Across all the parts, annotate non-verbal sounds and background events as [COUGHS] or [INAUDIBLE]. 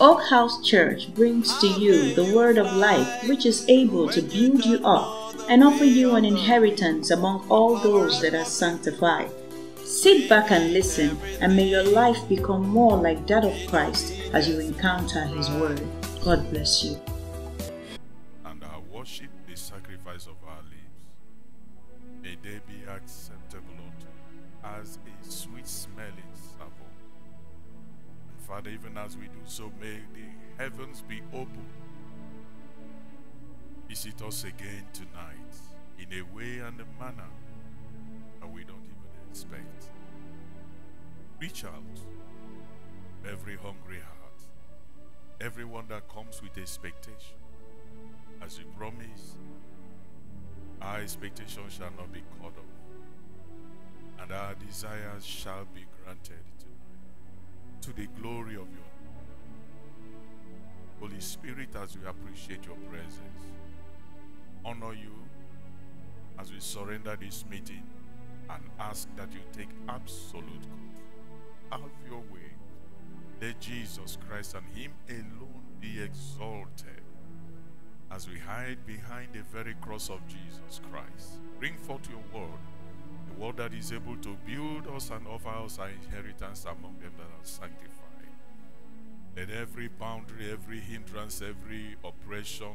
Oak House Church brings to you the word of life, which is able to build you up and offer you an inheritance among all those that are sanctified. Sit back and listen, and may your life become more like that of Christ as you encounter His Word. God bless you. Father, even as we do so, may the heavens be open. Visit us again tonight in a way and a manner that we don't even expect. Reach out every hungry heart, everyone that comes with expectation as you promise, our expectation shall not be cut off, and our desires shall be granted to the glory of your Holy Spirit, as we appreciate your presence, honor you as we surrender this meeting and ask that you take absolute control. Have your way. Let Jesus Christ and Him alone be exalted as we hide behind the very cross of Jesus Christ. Bring forth your word, that is able to build us and offer us our inheritance among them that are sanctified. Let every boundary, every hindrance, every oppression,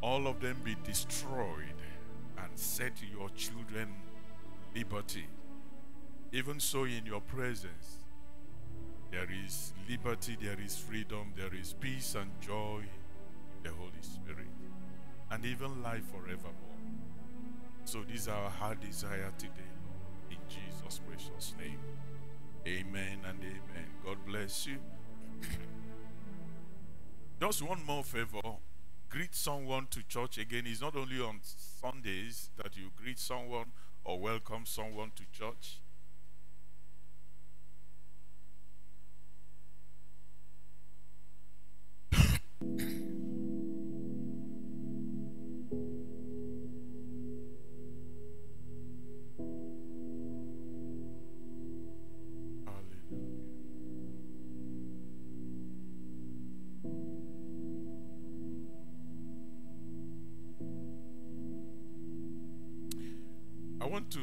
all of them be destroyed and set your children liberty. Even so, in your presence, there is liberty, there is freedom, there is peace and joy in the Holy Spirit, and even life forevermore. So, this is our heart desire today, Lord, in Jesus' precious name. Amen and amen. God bless you. Just one more favor. Greet someone to church again. It's not only on Sundays that you greet someone or welcome someone to church. Want to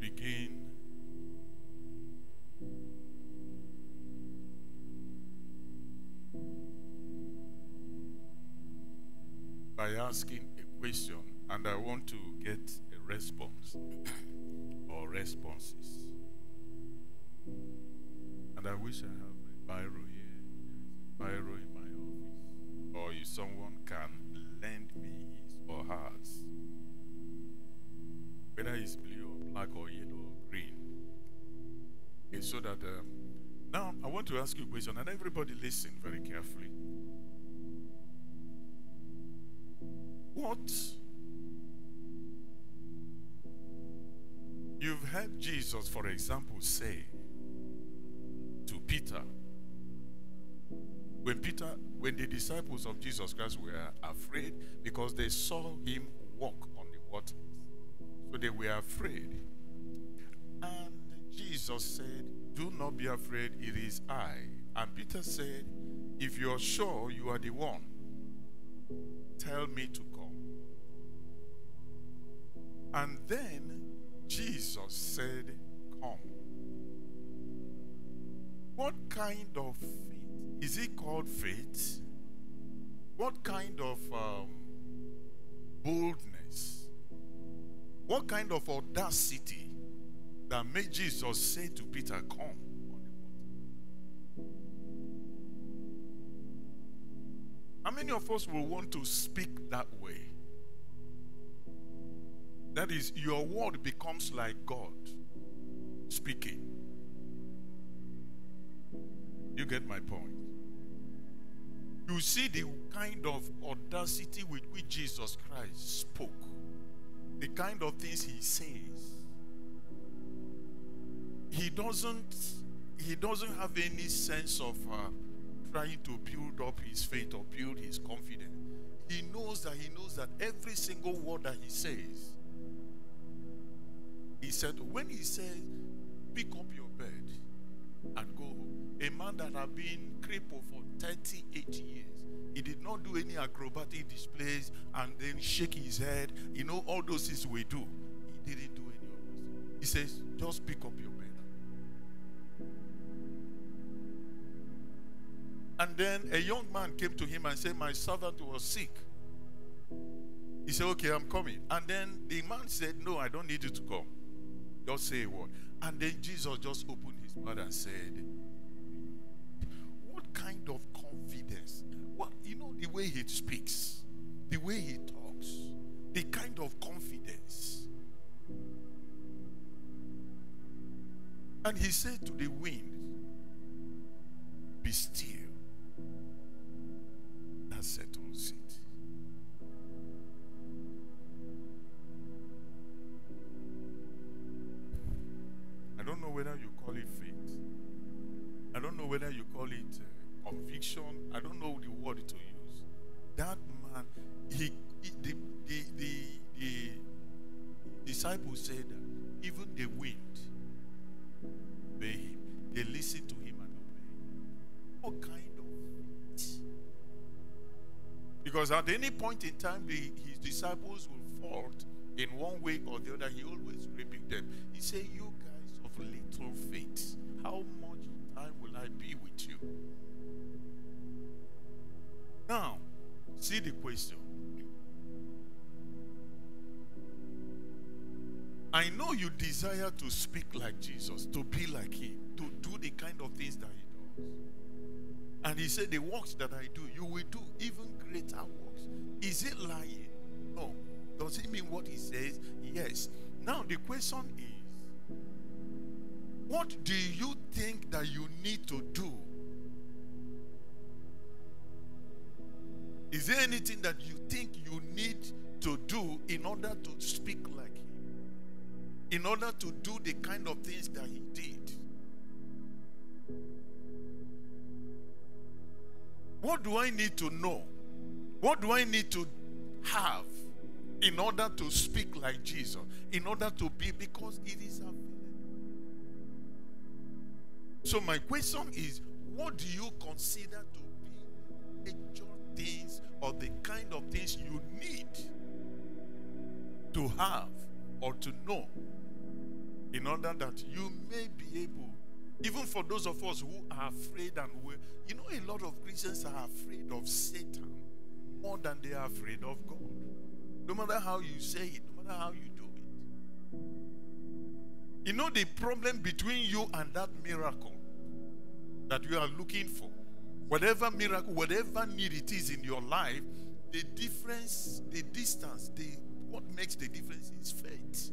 begin by asking a question, and I want to get a response [COUGHS] or responses. And I wish I have a biro here. Biro in my office. Or if someone can lend me his or hers. Whether it's blue or black or yellow or green. Okay, so that um, now I want to ask you a question, and everybody listen very carefully. What you've heard Jesus, for example, say to Peter when Peter, when the disciples of Jesus Christ were afraid because they saw him walk they were afraid. And Jesus said, Do not be afraid, it is I. And Peter said, If you are sure you are the one, tell me to come. And then Jesus said, Come. What kind of faith? Is it called faith? What kind of um, boldness? What kind of audacity that made Jesus say to Peter, Come? How many of us will want to speak that way? That is, your word becomes like God speaking. You get my point? You see the kind of audacity with which Jesus Christ spoke, the kind of things he says. He doesn't he doesn't have any sense of uh, trying to build up his faith or build his confidence. He knows that he knows that every single word that he says, he said, when he says, pick up your bed and go home. A man that had been crippled for 38 years. He did not do any acrobatic displays and then shake his head. You know, all those things we do. He didn't do any of those. He says, just pick up your bed. And then a young man came to him and said, My servant was sick. He said, Okay, I'm coming. And then the man said, No, I don't need you to come. Just say a word. And then Jesus just opened his mouth and said, What kind of confidence? Way he speaks, the way he talks, the kind of confidence. And he said to the wind, Be still. That settles it. I don't know whether you call it faith. I don't know whether you call it uh, conviction. I don't know the word to use. That man, he, he the, the, the, the disciples said that even the wind obey him. They listen to him and obey. What kind of faith? Because at any point in time, the, his disciples will fault in one way or the other. He always rebuked them. He said, You guys of little faith, how much time will I be with you? Now, see the question. I know you desire to speak like Jesus, to be like him, to do the kind of things that he does. And he said, The works that I do, you will do even greater works. Is it lying? No. Does he mean what he says? Yes. Now, the question is what do you think that you need to do? Is there anything that you think you need to do in order to speak like him? In order to do the kind of things that he did? What do I need to know? What do I need to have in order to speak like Jesus? In order to be, because it is available. So, my question is what do you consider to or the kind of things you need to have or to know in order that you may be able, even for those of us who are afraid and we, you know, a lot of Christians are afraid of Satan more than they are afraid of God. No matter how you say it, no matter how you do it. You know the problem between you and that miracle that you are looking for. Whatever miracle, whatever need it is in your life, the difference, the distance, the what makes the difference is faith.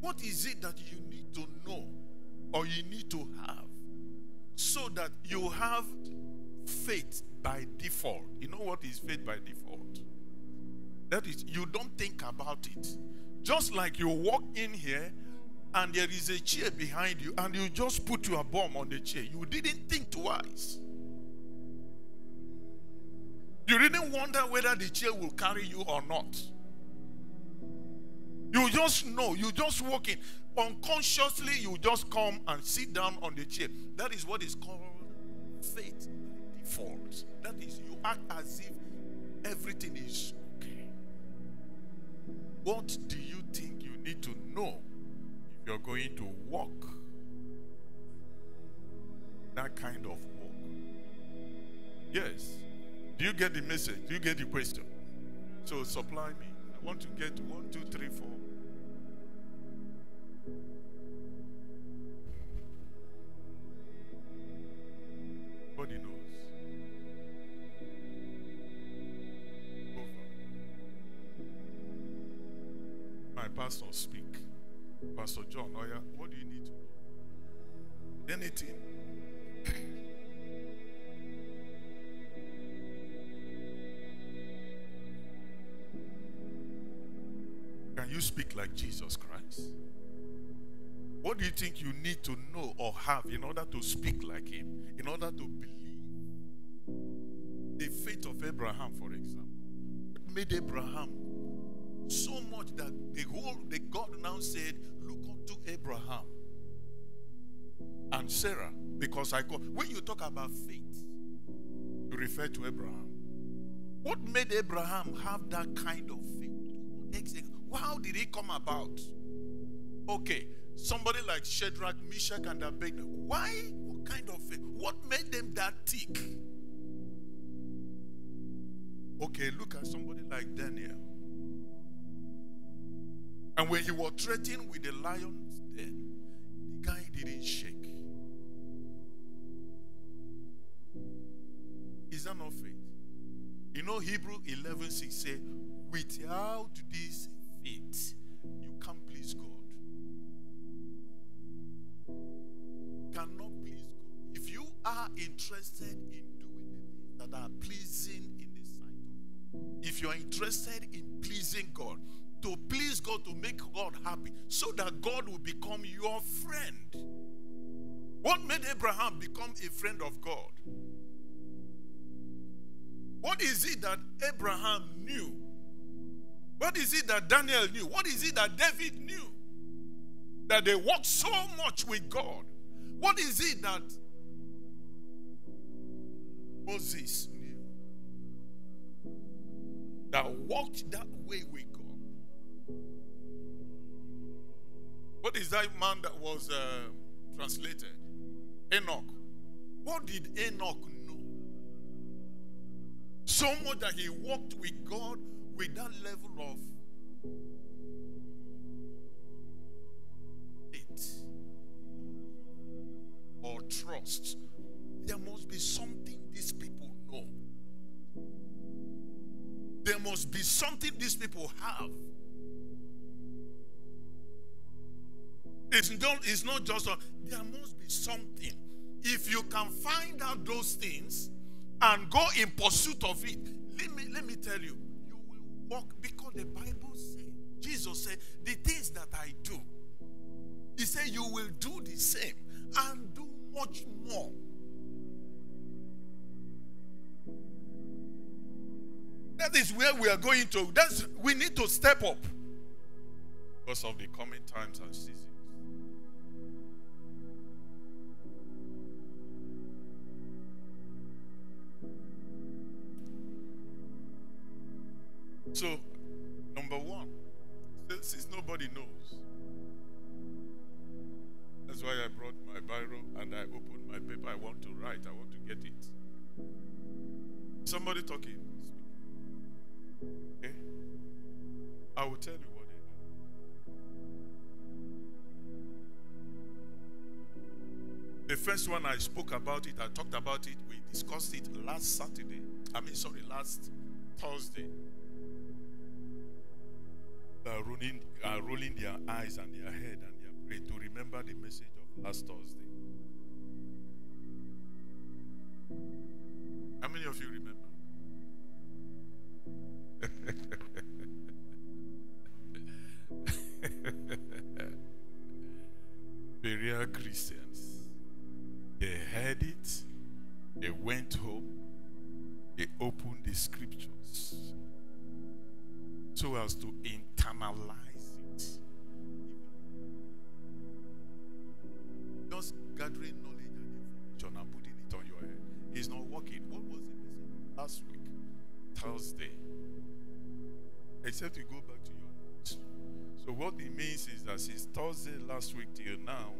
What is it that you need to know or you need to have so that you have faith by default? You know what is faith by default? That is, you don't think about it. Just like you walk in here and there is a chair behind you and you just put your bomb on the chair. You didn't think twice. You didn't wonder whether the chair will carry you or not. You just know, you just walk in. Unconsciously, you just come and sit down on the chair. That is what is called faith default. That is, you act as if everything is okay. What do you think you need to know you're going to walk that kind of walk? Yes. Do you get the message? Do you get the question? So supply me. I want to get one, two, three, four. Nobody knows. Over. My pastor speak. Pastor John, oh yeah, what do you need to know? Anything. [COUGHS] Can you speak like Jesus Christ? What do you think you need to know or have in order to speak like him? In order to believe? The faith of Abraham, for example, made Abraham so much that the whole the God now said, Look unto Abraham and Sarah. Because I go, when you talk about faith, you refer to Abraham. What made Abraham have that kind of faith? How did it come about? Okay, somebody like Shadrach, Meshach, and Abednego. Why? What kind of faith? What made them that thick? Okay, look at somebody like Daniel. And when he was threatened with the lion's den, the guy didn't shake. Is that not faith? You know, Hebrew 11 6 say, without this faith, you can't please God. Cannot please God. If you are interested in doing the things that are pleasing in the sight of God, if you are interested in pleasing God, to please God, to make God happy, so that God will become your friend. What made Abraham become a friend of God? What is it that Abraham knew? What is it that Daniel knew? What is it that David knew? That they walked so much with God. What is it that Moses knew? That walked that way with What is that man that was uh, translated? Enoch. What did Enoch know? so much that he walked with God with that level of faith or trust. There must be something these people know. There must be something these people have. It's not, it's not just a, there must be something. If you can find out those things, and go in pursuit of it, let me, let me tell you, you will walk because the Bible says, Jesus said, the things that I do, He said, you will do the same and do much more. That is where we are going to. That's we need to step up because of the coming times and seasons. So, number one, since nobody knows, that's why I brought my Bible and I opened my paper. I want to write, I want to get it. Somebody talking. Okay? I will tell you what they The first one I spoke about it, I talked about it, we discussed it last Saturday. I mean, sorry, last Thursday Uh, are rolling, are uh, rolling their eyes and their head and their brain to remember the message of last Thursday. How many of you remember? [LAUGHS] Berea Christians. They heard it, they went home, they opened the scriptures so as to internalize it. Just gathering knowledge and information and putting it on your head is not working. What was the message last week? Thursday. Except you go back to your notes. So what it means is that since Thursday last week till now,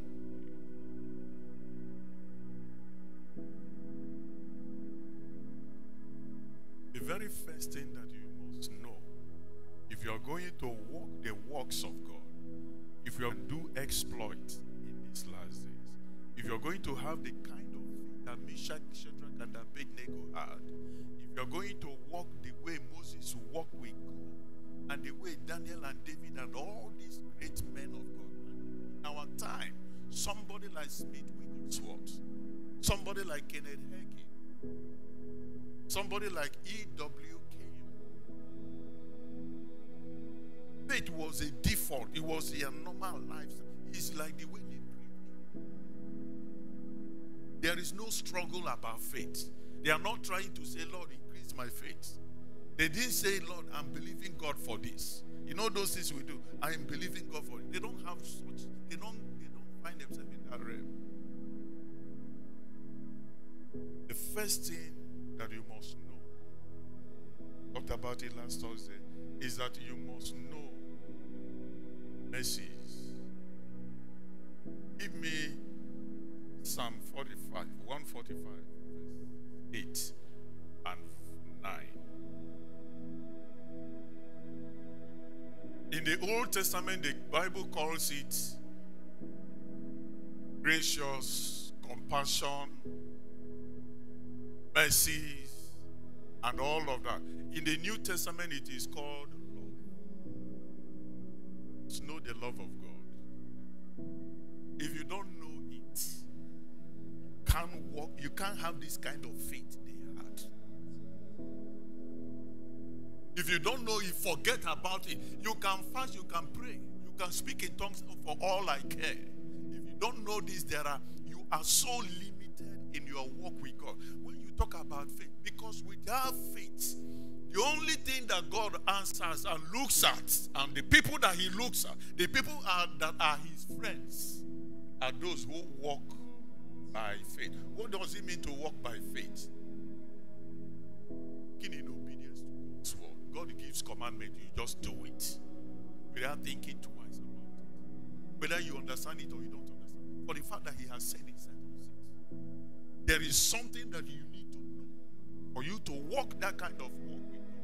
we do, I am believing God for it. They don't have such, they don't, they don't find themselves in that realm. The first thing that you must know, talked about it last Thursday, is that you must know mercies. Give me Psalm 45, 145, verse 8. In the Old Testament, the Bible calls it gracious, compassion, mercies, and all of that. In the New Testament, it is called love. Just know the love of God. If you don't know it, can't walk, you can't have this kind of faith If you don't know it, forget about it. You can fast, you can pray, you can speak in tongues for all I care. If you don't know this, there are you are so limited in your walk with God. When you talk about faith, because without faith, the only thing that God answers and looks at, and the people that He looks at, the people are, that are His friends, are those who walk by faith. What does it mean to walk by faith? God gives commandment, you just do it without thinking twice about it. Whether you understand it or you don't understand. For the fact that He has said it. There is something that you need to know for you to walk that kind of walk with God.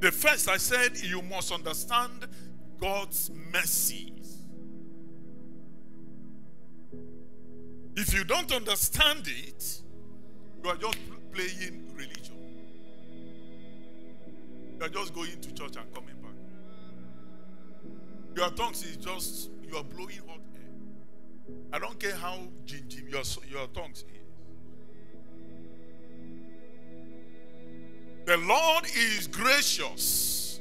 The first I said, you must understand God's mercies. If you don't understand it, you are just playing religion. You are just going to church and coming back. Your tongues is just, you are blowing hot air. I don't care how jim your, your tongues is. The Lord is gracious.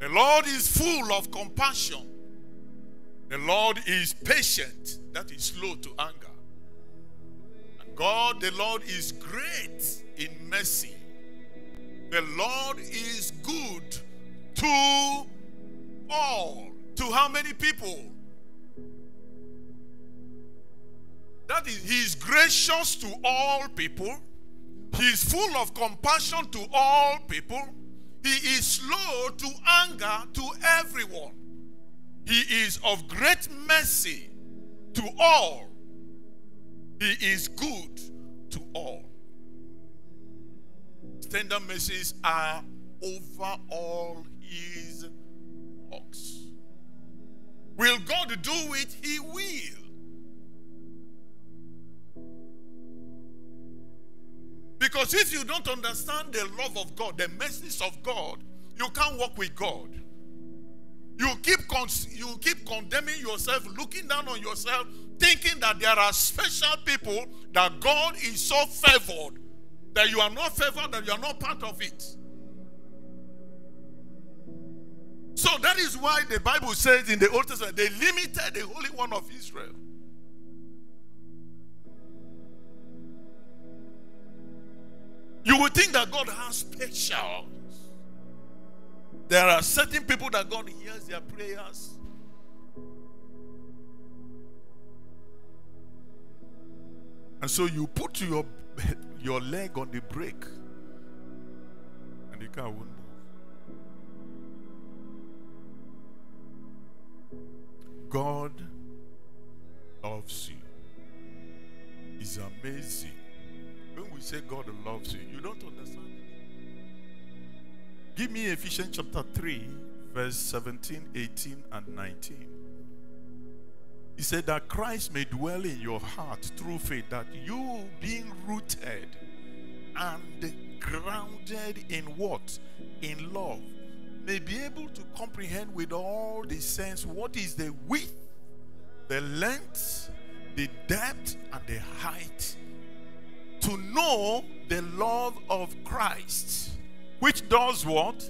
The Lord is full of compassion. The Lord is patient, that is slow to anger. God, the Lord, is great in mercy. The Lord is good to all. To how many people? That is, He is gracious to all people. He is full of compassion to all people. He is slow to anger to everyone. He is of great mercy to all. He is good to all. Tender mercies are over all his works. Will God do it? He will. Because if you don't understand the love of God, the mercies of God, you can't walk with God. You keep you keep condemning yourself, looking down on yourself, thinking that there are special people that God is so favored that you are not favored, that you are not part of it. So that is why the Bible says in the Old Testament they limited the Holy One of Israel. You would think that God has special. There are certain people that God hears their prayers. And so you put your your leg on the brake and the car won't move. God loves you. It's amazing. When we say God loves you, you don't understand it. Give me Ephesians chapter 3, verse 17, 18, and 19. He said that Christ may dwell in your heart through faith, that you being rooted and grounded in what? In love, may be able to comprehend with all the sense what is the width, the length, the depth, and the height. To know the love of Christ, which does what?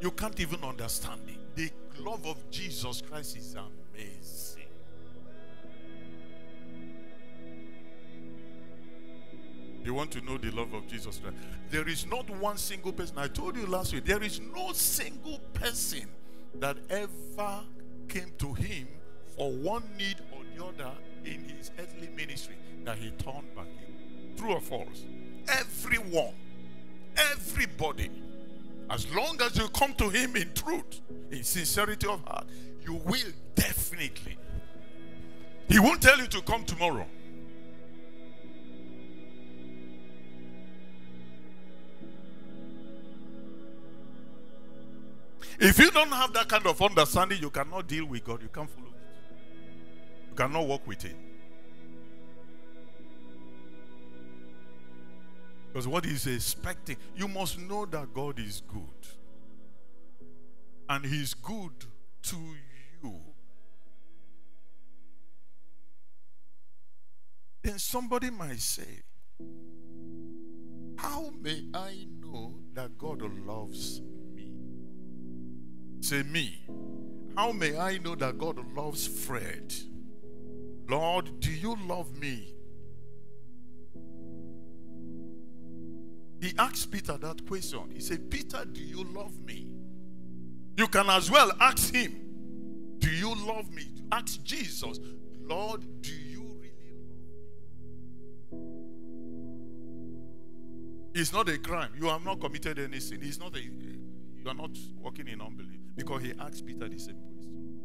You can't even understand it. The love of Jesus Christ is amazing. You want to know the love of Jesus Christ. There is not one single person. I told you last week, there is no single person that ever came to him for one need or the other in his earthly ministry that he turned back in. True or false? Everyone, everybody, as long as you come to him in truth, in sincerity of heart, you will definitely. He won't tell you to come tomorrow. If you don't have that kind of understanding, you cannot deal with God. You can't follow it. You cannot walk with Him. Because what He's expecting, you must know that God is good. And He's good to you. Then somebody might say, How may I know that God loves Say, me. How may I know that God loves Fred? Lord, do you love me? He asked Peter that question. He said, Peter, do you love me? You can as well ask him, Do you love me? Ask Jesus, Lord, do you really love me? It's not a crime. You have not committed any sin. It's not a, you are not walking in unbelief. Because he asked Peter the same question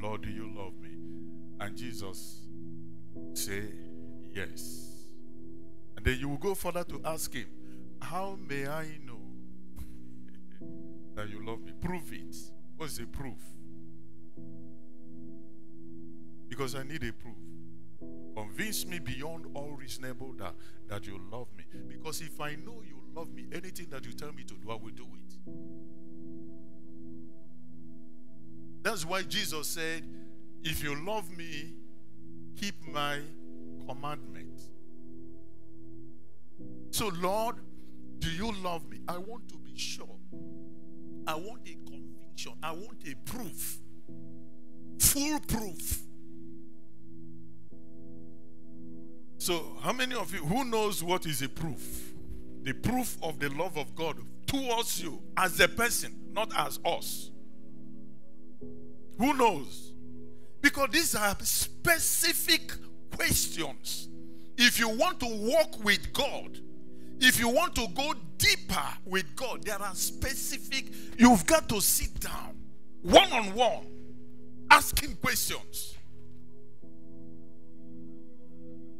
Lord, do you love me? And Jesus say, Yes. And then you will go further to ask him, How may I know [LAUGHS] that you love me? Prove it. What's the proof? Because I need a proof. Convince me beyond all reasonable that, that you love me. Because if I know you love me, anything that you tell me to do, I will do it. That's why Jesus said, If you love me, keep my commandments. So, Lord, do you love me? I want to be sure. I want a conviction. I want a proof. Full proof. So, how many of you who knows what is a proof? The proof of the love of God towards you as a person, not as us. Who knows? Because these are specific questions. If you want to walk with God, if you want to go deeper with God, there are specific, you've got to sit down one on one, asking questions.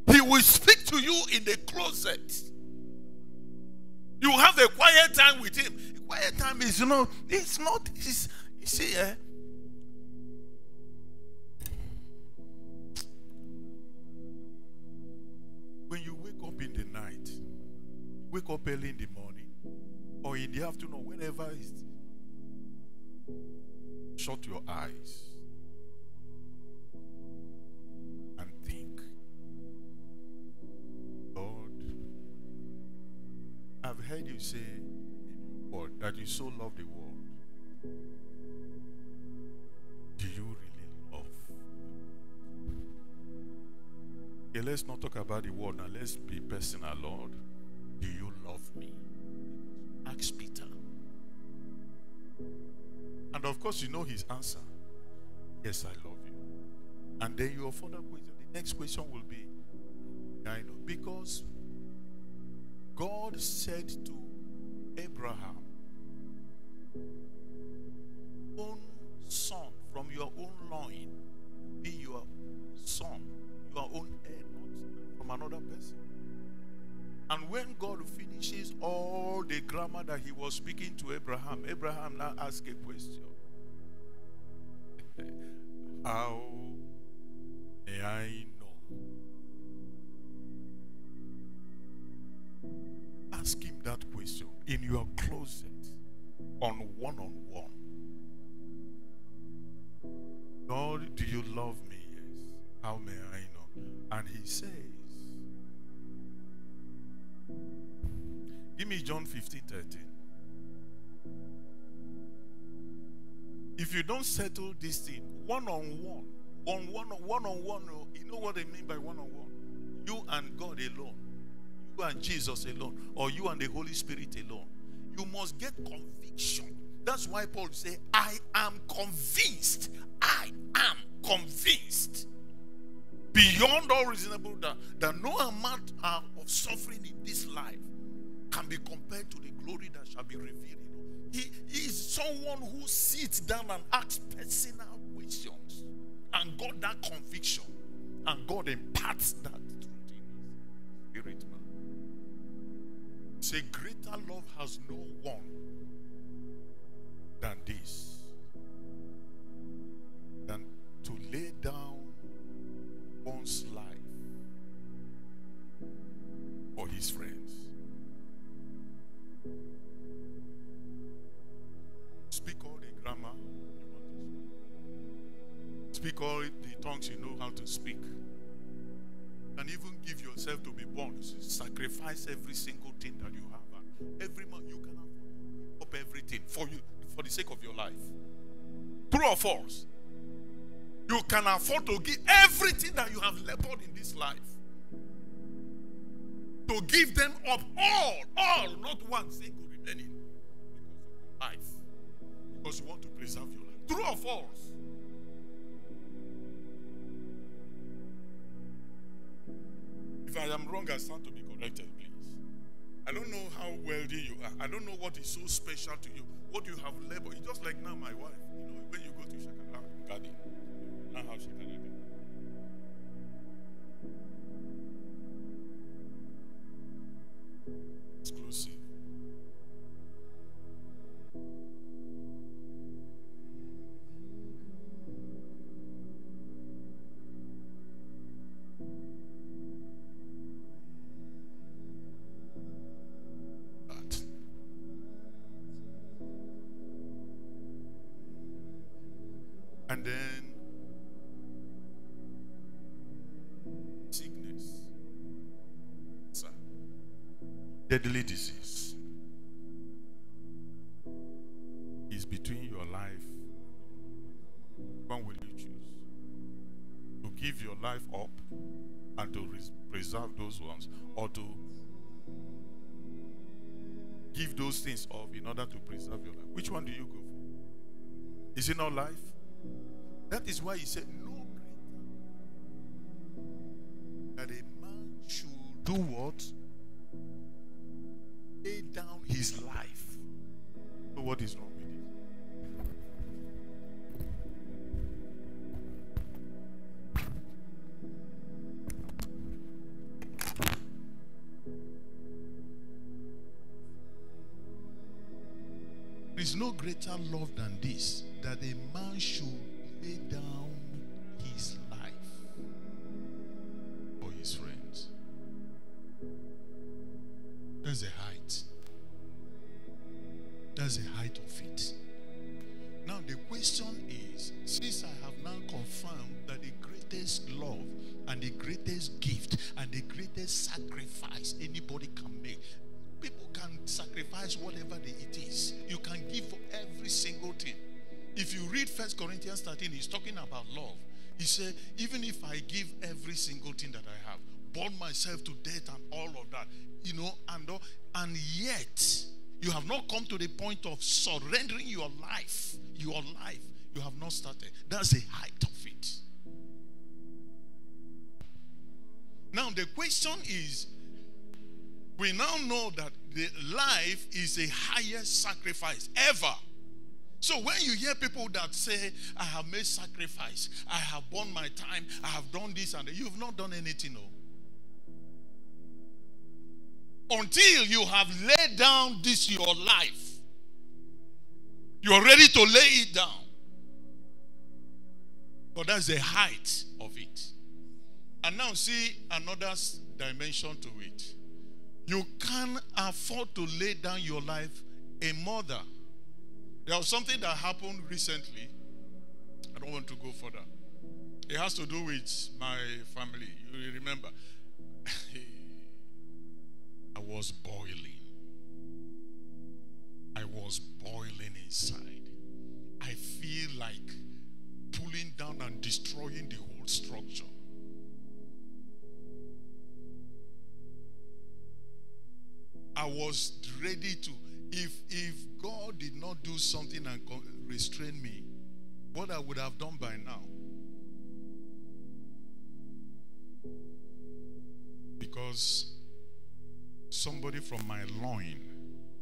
He will speak to you in the closet. You have a quiet time with him. Quiet time is, you know, it's not, it's, you see, eh? When you wake up in the night, wake up early in the morning, or in the afternoon, whenever it's, shut your eyes heard you say in your word that you so love the world. Do you really love? Okay, let's not talk about the world now. Let's be personal, Lord. Do you love me? Ask Peter. And of course, you know his answer. Yes, I love you. And then your further question, the next question will be, I know. Because God said to Abraham, own son from your own loin be your son, your own heir, not from another person. And when God finishes all the grammar that he was speaking to Abraham, Abraham now asks a question. [LAUGHS] How one on one. God, do you love me? Yes. How may I know? And he says, Give me John 15 13. If you don't settle this thing one on one, on one on one on one, you know what I mean by one on one? You and God alone you and Jesus alone, or you and the Holy Spirit alone. You must get conviction. That's why Paul say, I am convinced. I am convinced beyond all reasonable doubt that no amount uh, of suffering in this life can be compared to the glory that shall be revealed. He, he is someone who sits down and asks personal questions and got that conviction and God imparts that truth his spirit man. Say, greater love has no one than this, than to lay down one's life for his friends. Speak all the grammar you want to speak. Speak all the tongues you know how to speak. And even give yourself to be born. Sacrifice every single thing that you have. Every month you can up everything for you for the sake of your life. True or false? You can afford to give everything that you have labored in this life. To give them up all, all, not one single remaining. Because of your life. Because you want to preserve your life. True or false? If I am wrong, I stand to be corrected, please. I don't know how wealthy you are. I don't know what is so special to you. What you have labored. It's just like now, my wife. And then sickness, sir, deadly disease is between your life. One will you choose? To give your life up and to res- preserve those ones, or to give those things up in order to preserve your life? Which one do you go for? Is it not life? That is why he said, No greater that a man should do what? Single thing that I have, burn myself to death and all of that, you know, and and yet you have not come to the point of surrendering your life. Your life, you have not started. That's the height of it. Now the question is, we now know that the life is the highest sacrifice ever. So when you hear people that say, I have made sacrifice, I have borne my time, I have done this and that, you've not done anything, no. Until you have laid down this your life. You're ready to lay it down. But that's the height of it. And now see another dimension to it. You can afford to lay down your life. A mother. There was something that happened recently. I don't want to go further. It has to do with my family. You remember. [LAUGHS] I was boiling. I was boiling inside. I feel like pulling down and destroying the whole structure. I was ready to. If, if God did not do something and restrain me, what I would have done by now. Because somebody from my loin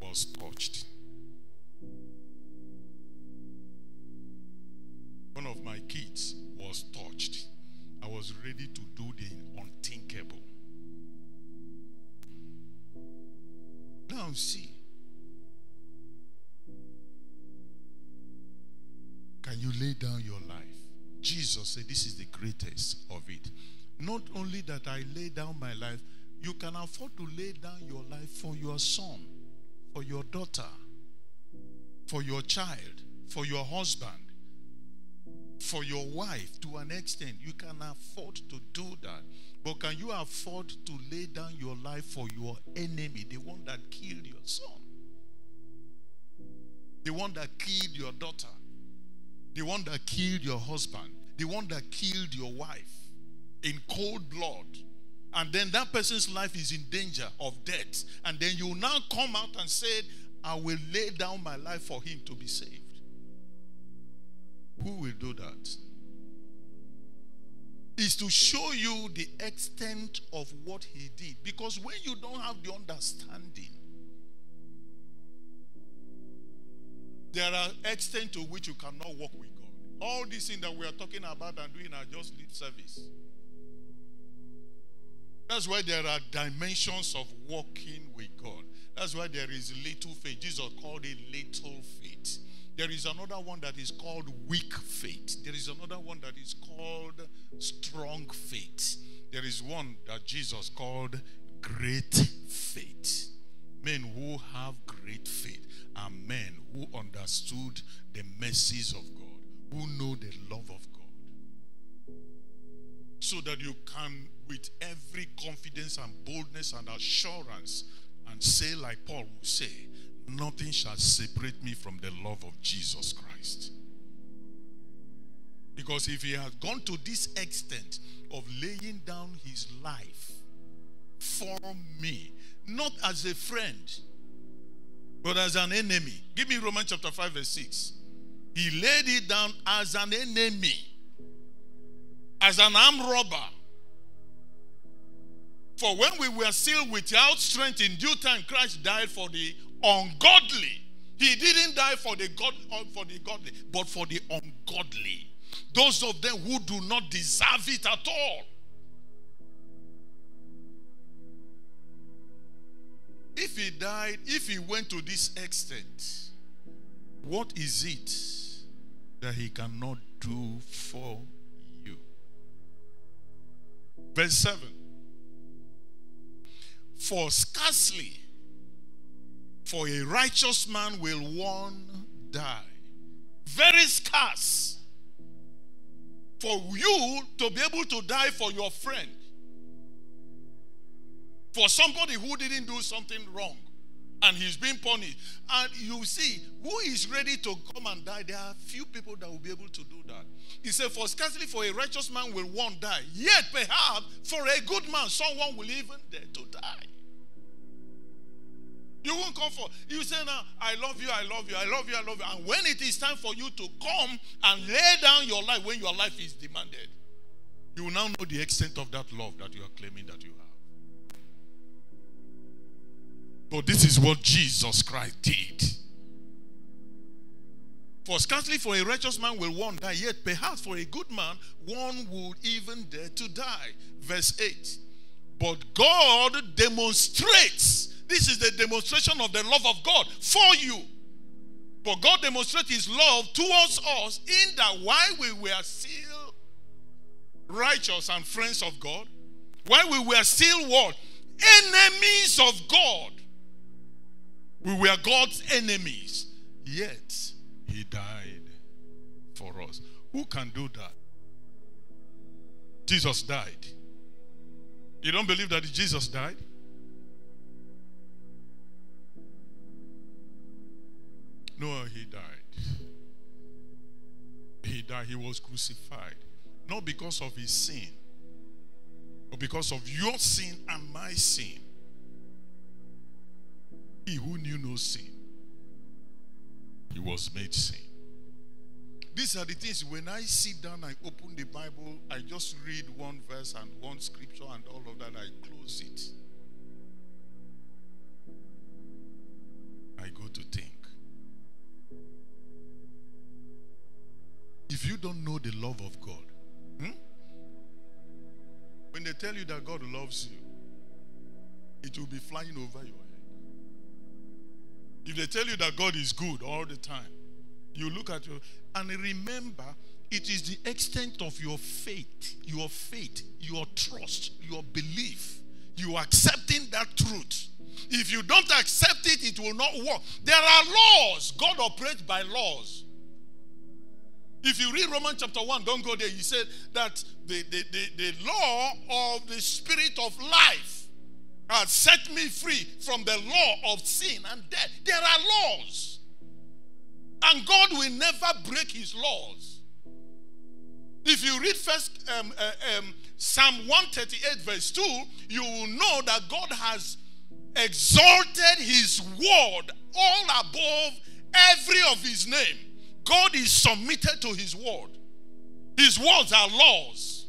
was touched. One of my kids was touched. I was ready to do the unthinkable. Now see, you lay down your life? Jesus said, This is the greatest of it. Not only that I lay down my life, you can afford to lay down your life for your son, for your daughter, for your child, for your husband, for your wife to an extent. You can afford to do that. But can you afford to lay down your life for your enemy, the one that killed your son? The one that killed your daughter? The one that killed your husband? The one that killed your wife in cold blood? And then that person's life is in danger of death. And then you now come out and say, I will lay down my life for him to be saved. Who will do that? Is to show you the extent of what he did. Because when you don't have the understanding, there are extent to which you cannot walk with God. All these things that we are talking about and doing are just lip service. That's why there are dimensions of walking with God. That's why there is little faith. Jesus called it little faith. There is another one that is called weak faith. There is another one that is called strong faith. There is one that Jesus called great faith. Men who have great faith are men who understood the mercies of God, who know the love of God. So that you can, with every confidence and boldness and assurance, and say, like Paul would say, nothing shall separate me from the love of Jesus Christ. Because if he has gone to this extent of laying down his life for me, not as a friend, but as an enemy. Give me Romans chapter 5, verse 6. He laid it down as an enemy, as an armed robber. For when we were still without strength in due time, Christ died for the ungodly. He didn't die for the god uh, for the godly, but for the ungodly. Those of them who do not deserve it at all. If he died, if he went to this extent, what is it that he cannot do for you? Verse 7 For scarcely for a righteous man will one die. Very scarce. For you to be able to die for your friend. For somebody who didn't do something wrong and he's being punished. And you see, who is ready to come and die? There are few people that will be able to do that. He said, For scarcely for a righteous man will one die, yet perhaps for a good man, someone will even dare to die. You won't come for. You say now, I love you, I love you, I love you, I love you. And when it is time for you to come and lay down your life, when your life is demanded, you will now know the extent of that love that you are claiming that you have. But this is what Jesus Christ did. For scarcely for a righteous man will one die, yet perhaps for a good man one would even dare to die. Verse 8. But God demonstrates this is the demonstration of the love of God for you. But God demonstrated his love towards us in that while we were still righteous and friends of God, while we were still what? Enemies of God. We were God's enemies. Yet he died for us. Who can do that? Jesus died. You don't believe that Jesus died? No, he died. He died. He was crucified. Not because of his sin, but because of your sin and my sin. He who knew no sin, he was made sin. these are the things when I sit down, I open the Bible, I just read one verse and one scripture and all of that, I close it. I go to think. If you don't know the love of God, hmm? when they tell you that God loves you, it will be flying over your head. If they tell you that God is good all the time, you look at your and remember it is the extent of your faith, your faith, your trust, your belief, you are accepting that truth. If you don't accept it, it will not work. There are laws. God operates by laws. If you read Romans chapter 1, don't go there. He said that the, the, the, the law of the spirit of life has set me free from the law of sin and death. There are laws. And God will never break his laws. If you read first um, uh, um, Psalm 138, verse 2, you will know that God has exalted his word all above every of his name. God is submitted to his word. His words are laws.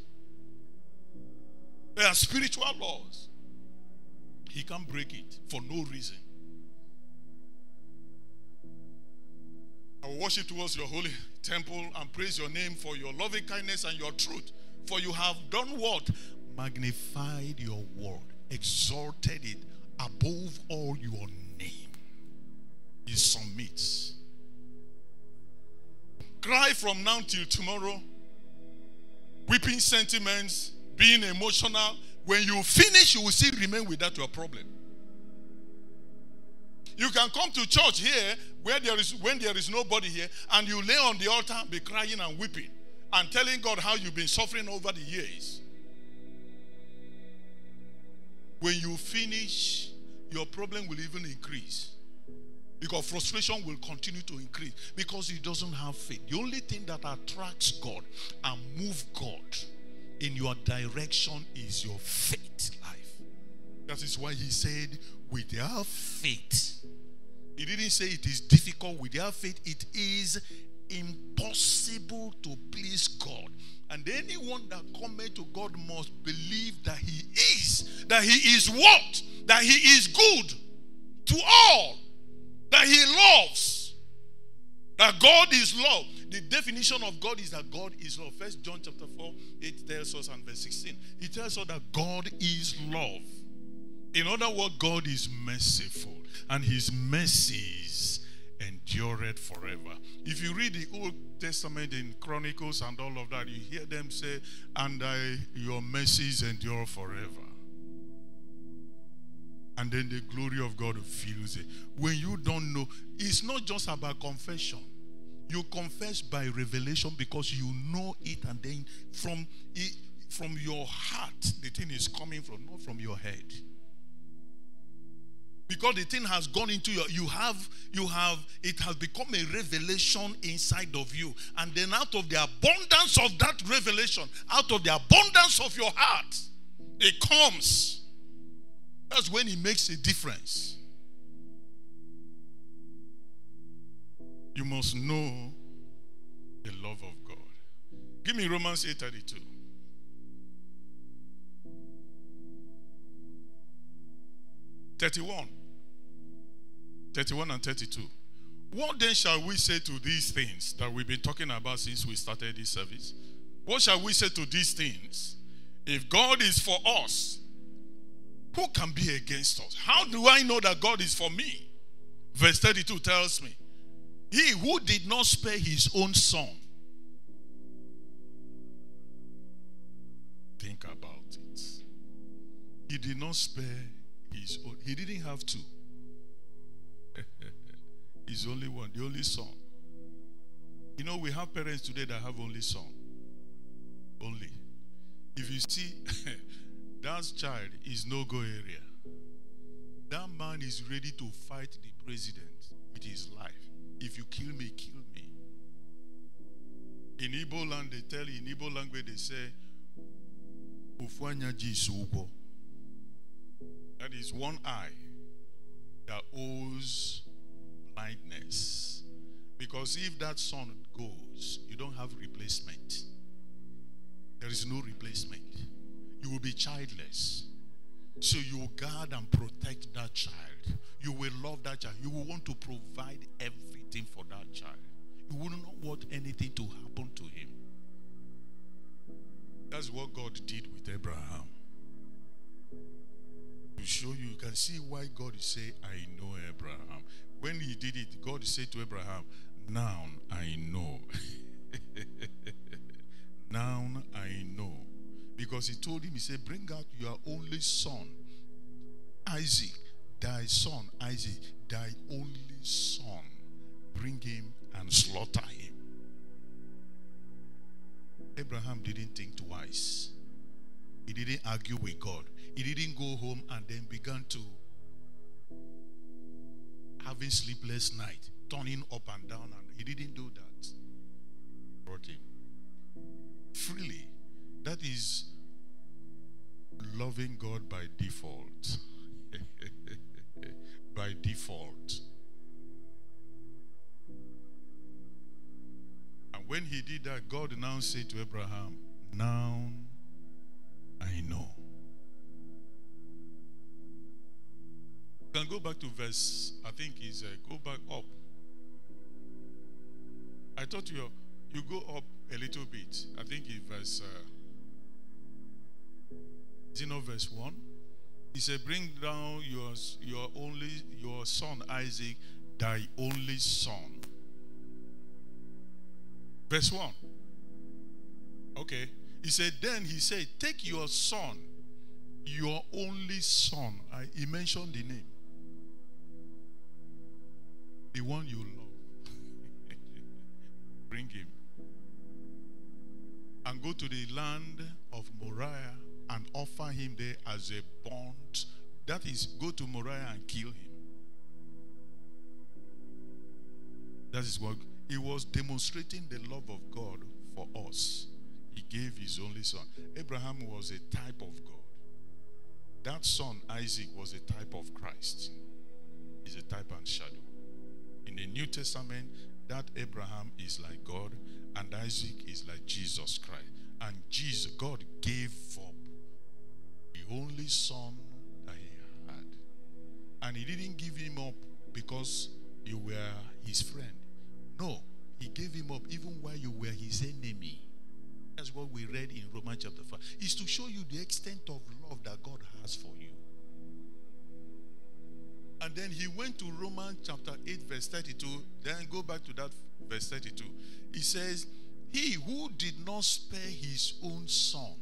They are spiritual laws. He can't break it for no reason. I will worship towards your holy temple and praise your name for your loving kindness and your truth. For you have done what? Magnified your word, exalted it above all your name. He submits. Cry from now till tomorrow, weeping sentiments, being emotional. When you finish, you will still remain with that your problem. You can come to church here where there is when there is nobody here, and you lay on the altar, and be crying and weeping, and telling God how you've been suffering over the years. When you finish, your problem will even increase. Because frustration will continue to increase because he doesn't have faith. The only thing that attracts God and move God in your direction is your faith life. That is why he said, without faith, he didn't say it is difficult. Without faith, it is impossible to please God. And anyone that cometh to God must believe that He is, that He is what? That He is good to all, that He loves, that God is love. The definition of God is that God is love. First John chapter 4, it tells us, and verse 16, it tells us that God is love. In other words, God is merciful and his mercies endureth forever. If you read the Old Testament in Chronicles and all of that, you hear them say, and I, your mercies endure forever. And then the glory of God fills it. When you don't know, it's not just about confession. You confess by revelation because you know it, and then from it, from your heart, the thing is coming from, not from your head because the thing has gone into your you have you have it has become a revelation inside of you and then out of the abundance of that revelation out of the abundance of your heart it comes that's when it makes a difference you must know the love of god give me romans 832 31. 31 and 32. What then shall we say to these things that we've been talking about since we started this service? What shall we say to these things? If God is for us, who can be against us? How do I know that God is for me? Verse 32 tells me, He who did not spare his own son. Think about it. He did not spare his own. He didn't have to. [LAUGHS] He's only one, the only son. You know, we have parents today that have only son. Only. If you see [LAUGHS] that child is no go area, that man is ready to fight the president with his life. If you kill me, kill me. In Igbo land, they tell in Igbo language, they say, that is one eye that owes blindness. Because if that son goes, you don't have replacement. There is no replacement. You will be childless. So you will guard and protect that child. You will love that child. You will want to provide everything for that child. You will not want anything to happen to him. That's what God did with Abraham. To show you, you can see why God say, I know Abraham. When he did it, God said to Abraham, Now I know. [LAUGHS] now I know. Because he told him, he said, Bring out your only son, Isaac, thy son, Isaac, thy only son. Bring him and slaughter him. Abraham didn't think twice. He didn't argue with God. He didn't go home and then began to having sleepless night, turning up and down, and he didn't do that. Brought him freely. That is loving God by default. [LAUGHS] by default. And when he did that, God now said to Abraham, Now I know. You can go back to verse, I think is uh, go back up. I thought you you go up a little bit. I think in verse uh, it verse 1? He said, Bring down your your only your son Isaac, thy only son. Verse 1. Okay. He said, Then he said, Take your son, your only son. I, he mentioned the name. The one you love. [LAUGHS] Bring him. And go to the land of Moriah and offer him there as a bond. That is, go to Moriah and kill him. That is what he was demonstrating the love of God for us. He gave his only son. Abraham was a type of God. That son, Isaac, was a type of Christ. He's a type and shadow. In the New Testament, that Abraham is like God and Isaac is like Jesus Christ. And Jesus, God gave up only son that he had. And he didn't give him up because you were his friend. No, he gave him up even while you were his enemy. That's what we read in Romans chapter 5. Is to show you the extent of love that God has for you. And then he went to Romans chapter 8, verse 32. Then go back to that verse 32. He says, He who did not spare his own son,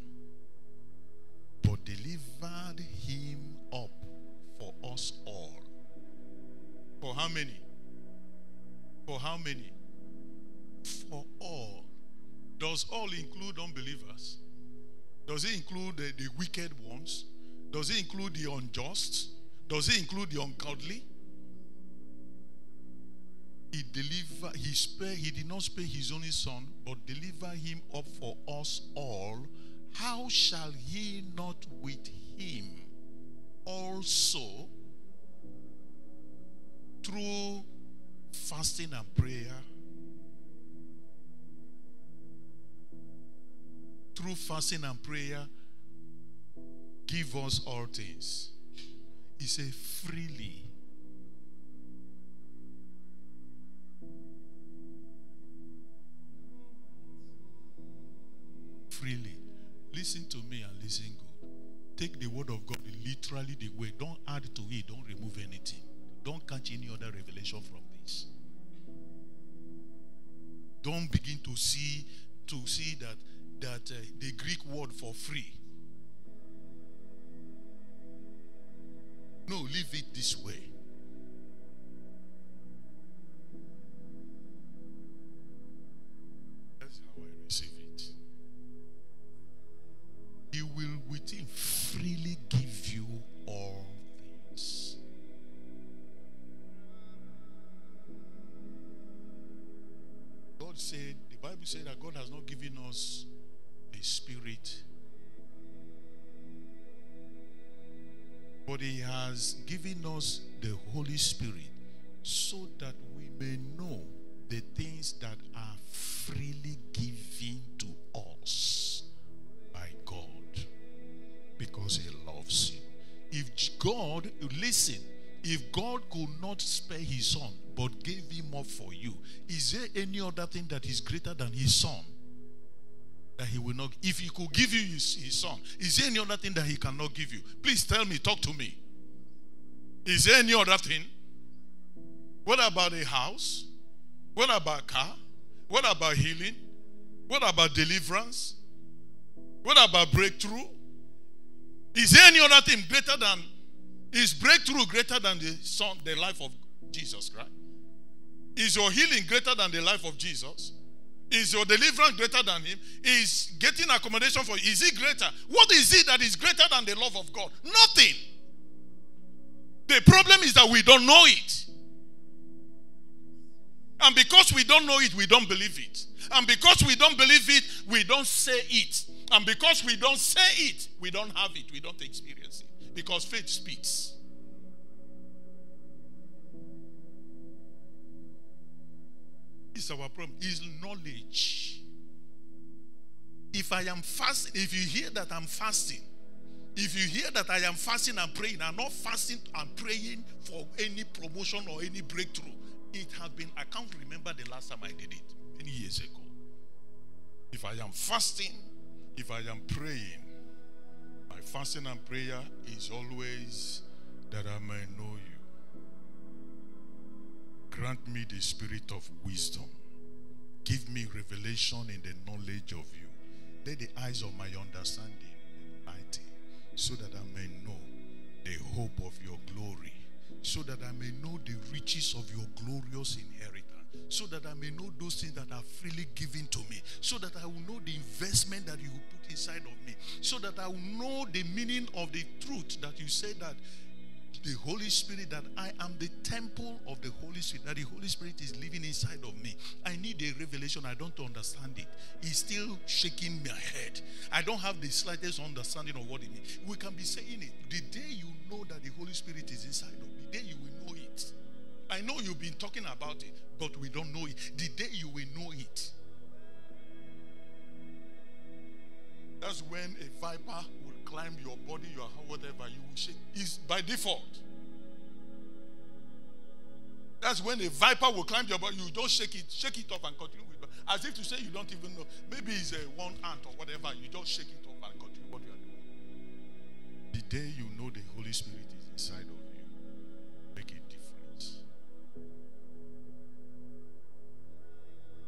but delivered him up for us all. For how many? For how many? For all. Does all include unbelievers? Does it include the, the wicked ones? Does it include the unjust? Does it include the ungodly? He deliver he spare he did not spare his only son, but deliver him up for us all. How shall he not with him also through fasting and prayer through fasting and prayer give us all things? He said freely. Freely listen to me and listen good. Take the word of god literally the way. Don't add to it. Don't remove anything. Don't catch any other revelation from this. Don't begin to see to see that that uh, the Greek word for free. No, leave it this way. Within freely give you all things. God said, the Bible said that God has not given us a spirit, but He has given us the Holy Spirit so that we may know the things that are freely God, listen, if God could not spare his son but gave him up for you, is there any other thing that is greater than his son? That he will not, if he could give you his, his son, is there any other thing that he cannot give you? Please tell me, talk to me. Is there any other thing? What about a house? What about a car? What about healing? What about deliverance? What about breakthrough? Is there any other thing greater than is breakthrough greater than the son, the life of Jesus Christ? Is your healing greater than the life of Jesus? Is your deliverance greater than him? Is getting accommodation for is he greater? What is it that is greater than the love of God? Nothing. The problem is that we don't know it. And because we don't know it, we don't believe it. And because we don't believe it, we don't say it. And because we don't say it, we don't have it, we don't experience it. Because faith speaks. It's our problem. Is knowledge. If I am fasting, if you hear that I'm fasting, if you hear that I am fasting and praying, I'm not fasting and praying for any promotion or any breakthrough. It has been, I can't remember the last time I did it, many years ago. If I am fasting, if I am praying, fasting and prayer is always that I may know you. Grant me the spirit of wisdom. Give me revelation in the knowledge of you. Let the eyes of my understanding be so that I may know the hope of your glory, so that I may know the riches of your glorious inheritance so that I may know those things that are freely given to me, so that I will know the investment that you put inside of me, so that I will know the meaning of the truth that you say that the Holy Spirit, that I am the temple of the Holy Spirit, that the Holy Spirit is living inside of me. I need a revelation. I don't understand it. It's still shaking my head. I don't have the slightest understanding of what it means. We can be saying it. The day you know that the Holy Spirit is inside of me, the day you will know it. I know you've been talking about it, but we don't know it. The day you will know it. That's when a viper will climb your body, your whatever, you will shake. Is by default. That's when a viper will climb your body. You don't shake it, shake it off and continue with as if to say you don't even know. Maybe it's a one ant or whatever. You just shake it off and continue what you are doing. The day you know the Holy Spirit is inside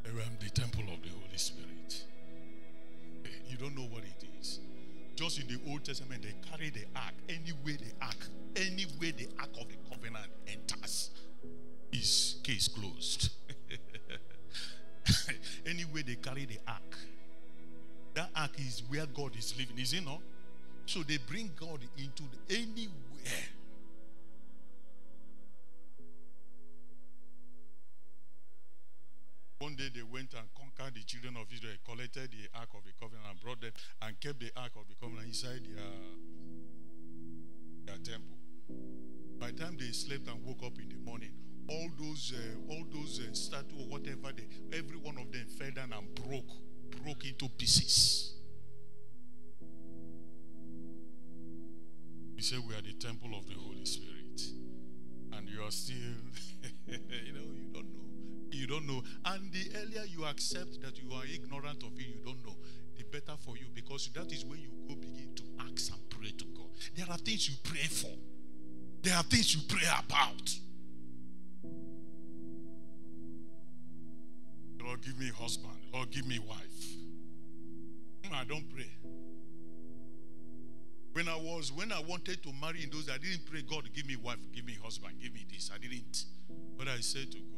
of I am the temple of the Holy Spirit. Eh, you don't know what it is. Just in the Old Testament, they carry the ark. Anywhere the ark, anywhere the ark of the covenant enters, is case closed. [LAUGHS] anywhere they carry the ark, that ark is where God is living, is it not? So they bring God into the, anywhere One day they went and conquered the children of Israel, collected the Ark of the Covenant and brought them and kept the Ark of the Covenant inside their, their temple. By the time they slept and woke up in the morning, all those uh, all those uh, statues or whatever, they, every one of them fell down and broke, broke into pieces. We say we are the temple of the Holy Spirit, and you are still, [LAUGHS] you know, you don't know you don't know. And the earlier you accept that you are ignorant of it, you don't know, the better for you because that is when you go begin to ask and pray to God. There are things you pray for, there are things you pray about. Lord, give me husband. Lord, give me wife. I don't pray. When I was, when I wanted to marry in those, I didn't pray, God, give me wife, give me husband, give me this. I didn't. But I said to God,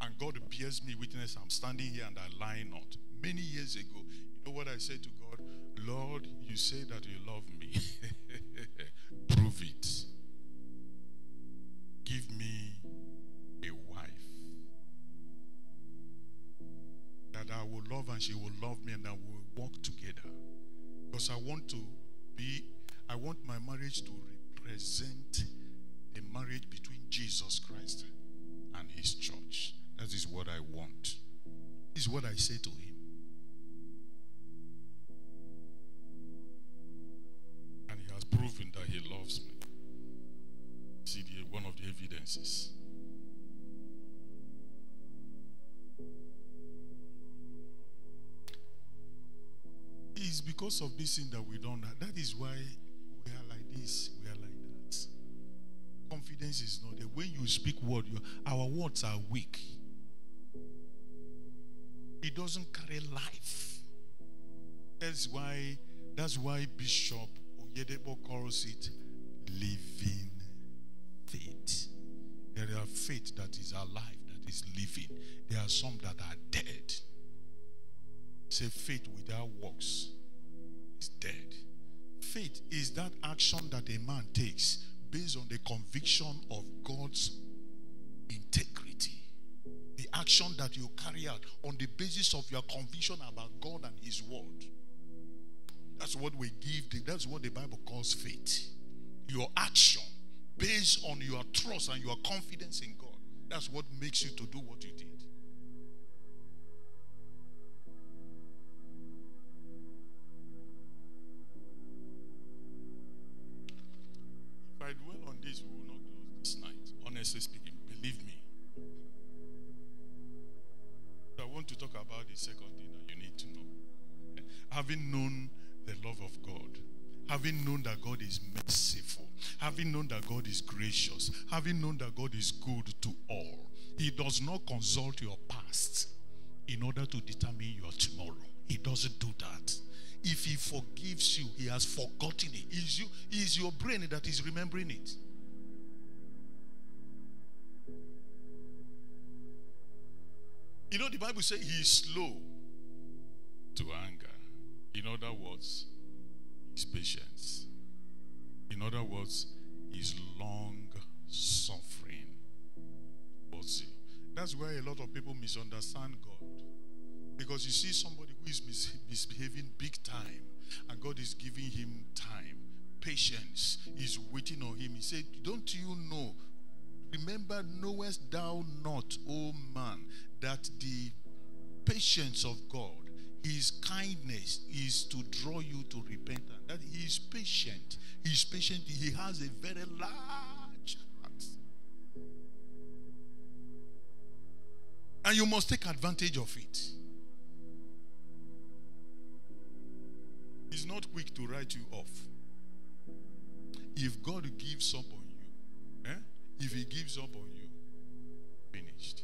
and God bears me witness. I'm standing here and I lie not. Many years ago, you know what I said to God? Lord, you say that you love me. [LAUGHS] Prove it. Give me a wife that I will love and she will love me and that we will walk together. Because I want to be, I want my marriage to represent the marriage between Jesus Christ what I want. This is what I say to him. And he has proven that he loves me. See, one of the evidences It's because of this thing that we don't have. That is why we are like this, we are like that. Confidence is not there. When you speak word, our words are weak. It doesn't carry life. That's why that's why Bishop Oyedepo calls it living faith. There are faith that is alive, that is living. There are some that are dead. Say faith without works is dead. Faith is that action that a man takes based on the conviction of God's integrity. Action that you carry out on the basis of your conviction about God and His Word. That's what we give, that's what the Bible calls faith. Your action based on your trust and your confidence in God. That's what makes you to do what you did. Having known that God is good to all, He does not consult your past in order to determine your tomorrow. He doesn't do that. If He forgives you, He has forgotten it. It is, you, it is your brain that is remembering it. You know, the Bible says He is slow to anger. In other words, His patience. In other words, His long suffering towards you. That's why a lot of people misunderstand God. Because you see somebody who is mis- misbehaving big time, and God is giving him time, patience, is waiting on him. He said, Don't you know? Remember, knowest thou not, O man, that the patience of God, his kindness is to draw you to repentance. That he is patient. He is patient. He has a very large And you must take advantage of it. He's not quick to write you off. If God gives up on you, eh? if He gives up on you, finished.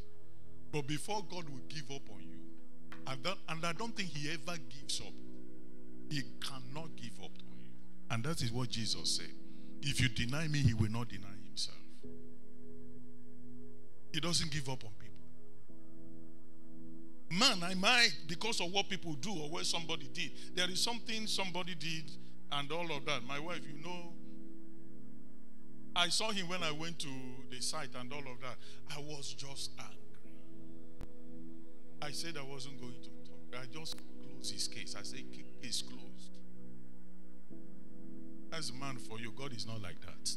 But before God will give up on you, and, that, and I don't think He ever gives up, He cannot give up on you. And that is what Jesus said. If you deny me, He will not deny Himself. He doesn't give up on. Man, I might, because of what people do or what somebody did. There is something somebody did and all of that. My wife, you know, I saw him when I went to the site and all of that. I was just angry. I said I wasn't going to talk. I just closed his case. I said, case closed. That's a man for you. God is not like that.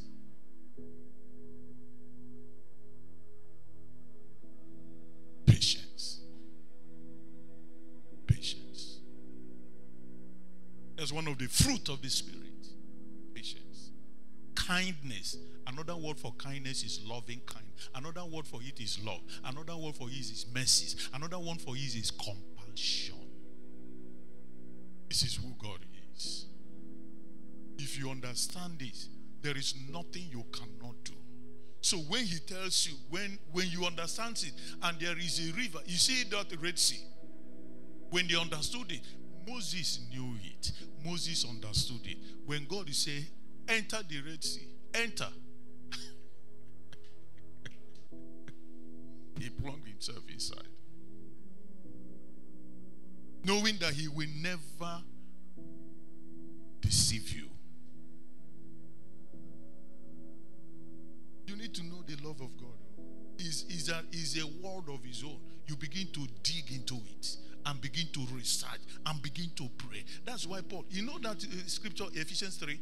Patience. That's one of the fruit of the Spirit. Patience. Kindness. Another word for kindness is loving kind. Another word for it is love. Another word for it is mercies. Another one for it is compassion. This is who God is. If you understand this, there is nothing you cannot do. So when he tells you, when when you understand it, and there is a river, you see that Red Sea. When they understood it, Moses knew it. Moses understood it. When God is saying, enter the Red Sea, enter. [LAUGHS] he plunged himself inside. Knowing that he will never deceive you. You need to know the love of God. Is is a is a world of his own. You begin to dig into it and begin to research and begin to pray. That's why Paul, you know that uh, scripture Ephesians 3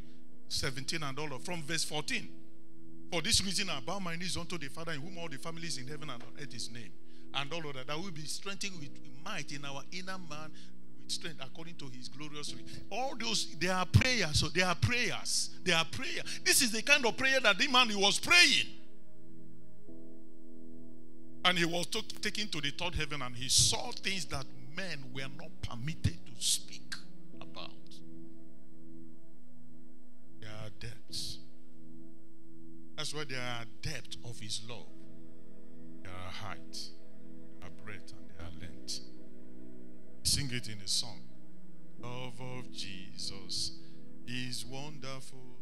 17 and all of from verse 14. For this reason I bow my knees unto the Father in whom all the families in heaven and on earth is named. And all of that, that will be strengthened with might in our inner man with strength according to his glorious reach. All those they are prayers. So they are prayers. They are prayer. This is the kind of prayer that the man he was praying. And he was taken to the third heaven and he saw things that men were not permitted to speak about. There are depths. That's why there are depth of his love. There are height, there are breadth, and there are length. Sing it in a song. Love of Jesus is wonderful.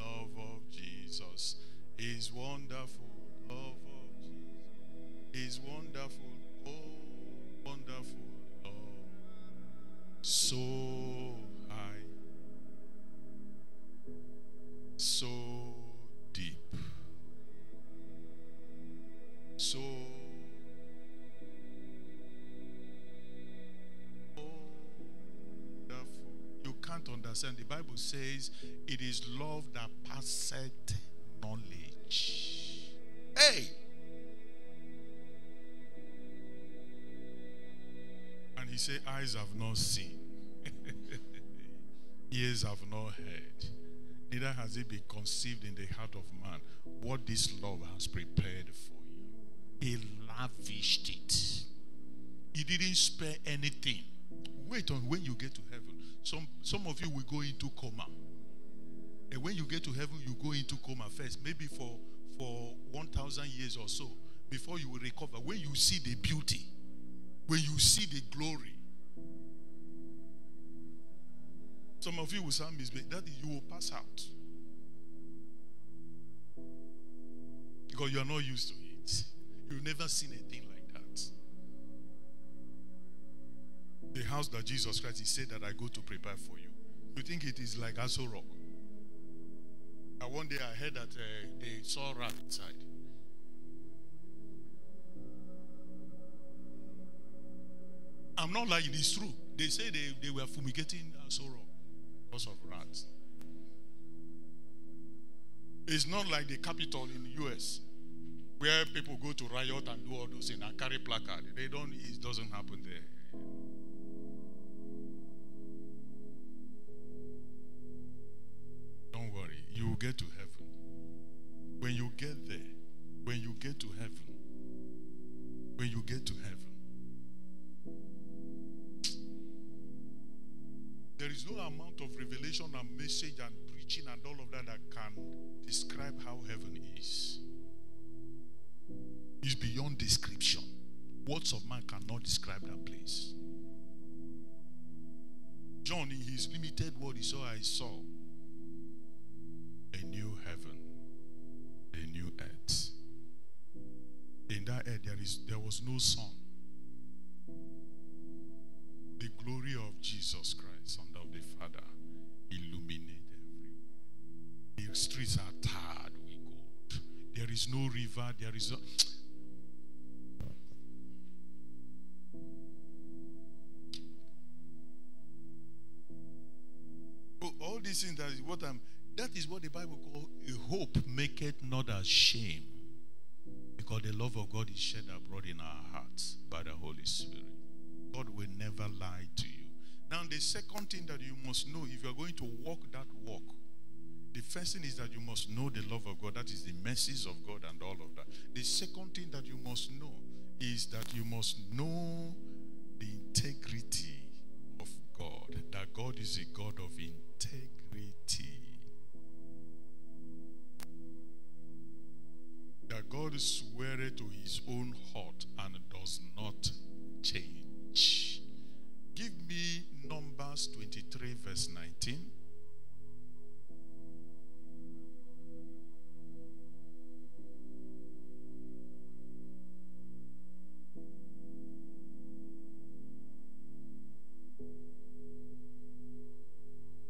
Love of Jesus is wonderful. Love of Jesus is wonderful. Oh, wonderful. So high. So deep. So wonderful. You can't understand. The Bible says it is love that passeth knowledge. Hey! He said, Eyes have not seen, [LAUGHS] ears have not heard, neither has it been conceived in the heart of man what this love has prepared for you. He lavished it. He didn't spare anything. Wait on when you get to heaven. Some some of you will go into coma. And when you get to heaven, you go into coma first, maybe for for 1,000 years or so, before you will recover. When you see the beauty, when you see the glory, some of you will sound misbehaved. That is, you will pass out because you are not used to it. You've never seen anything like that. The house that Jesus Christ he said that I go to prepare for you. You think it is like Aso Rock? One day I heard that uh, they saw rat inside. I'm not lying, it's true. They say they, they were fumigating Rock because of rats. It's not like the capital in the US where people go to riot and do all those things and carry placard. They don't, it doesn't happen there. Don't worry, you will get to heaven. When you get there, when you get to heaven, when you get to heaven, there is no amount of revelation and message and preaching and all of that that can describe how heaven is. It's beyond description. Words of man cannot describe that place. John, in his limited word, he saw, I saw a new heaven, a new earth. In that earth, there is there was no sun. The glory of Jesus Christ, the Father, illuminate everywhere. The streets are tarred with gold. There is no river. There is no. Oh, all these things that is what I'm that is what the Bible calls hope maketh not ashamed. Because the love of God is shed abroad in our hearts by the Holy Spirit. God will never lie to you. Now, the second thing that you must know if you're going to walk that walk, the first thing is that you must know the love of God. That is the mercies of God and all of that. The second thing that you must know is that you must know the integrity of God. That God is a God of integrity. That God sweareth to his own heart and does not change. Give me Numbers 23, verse 19.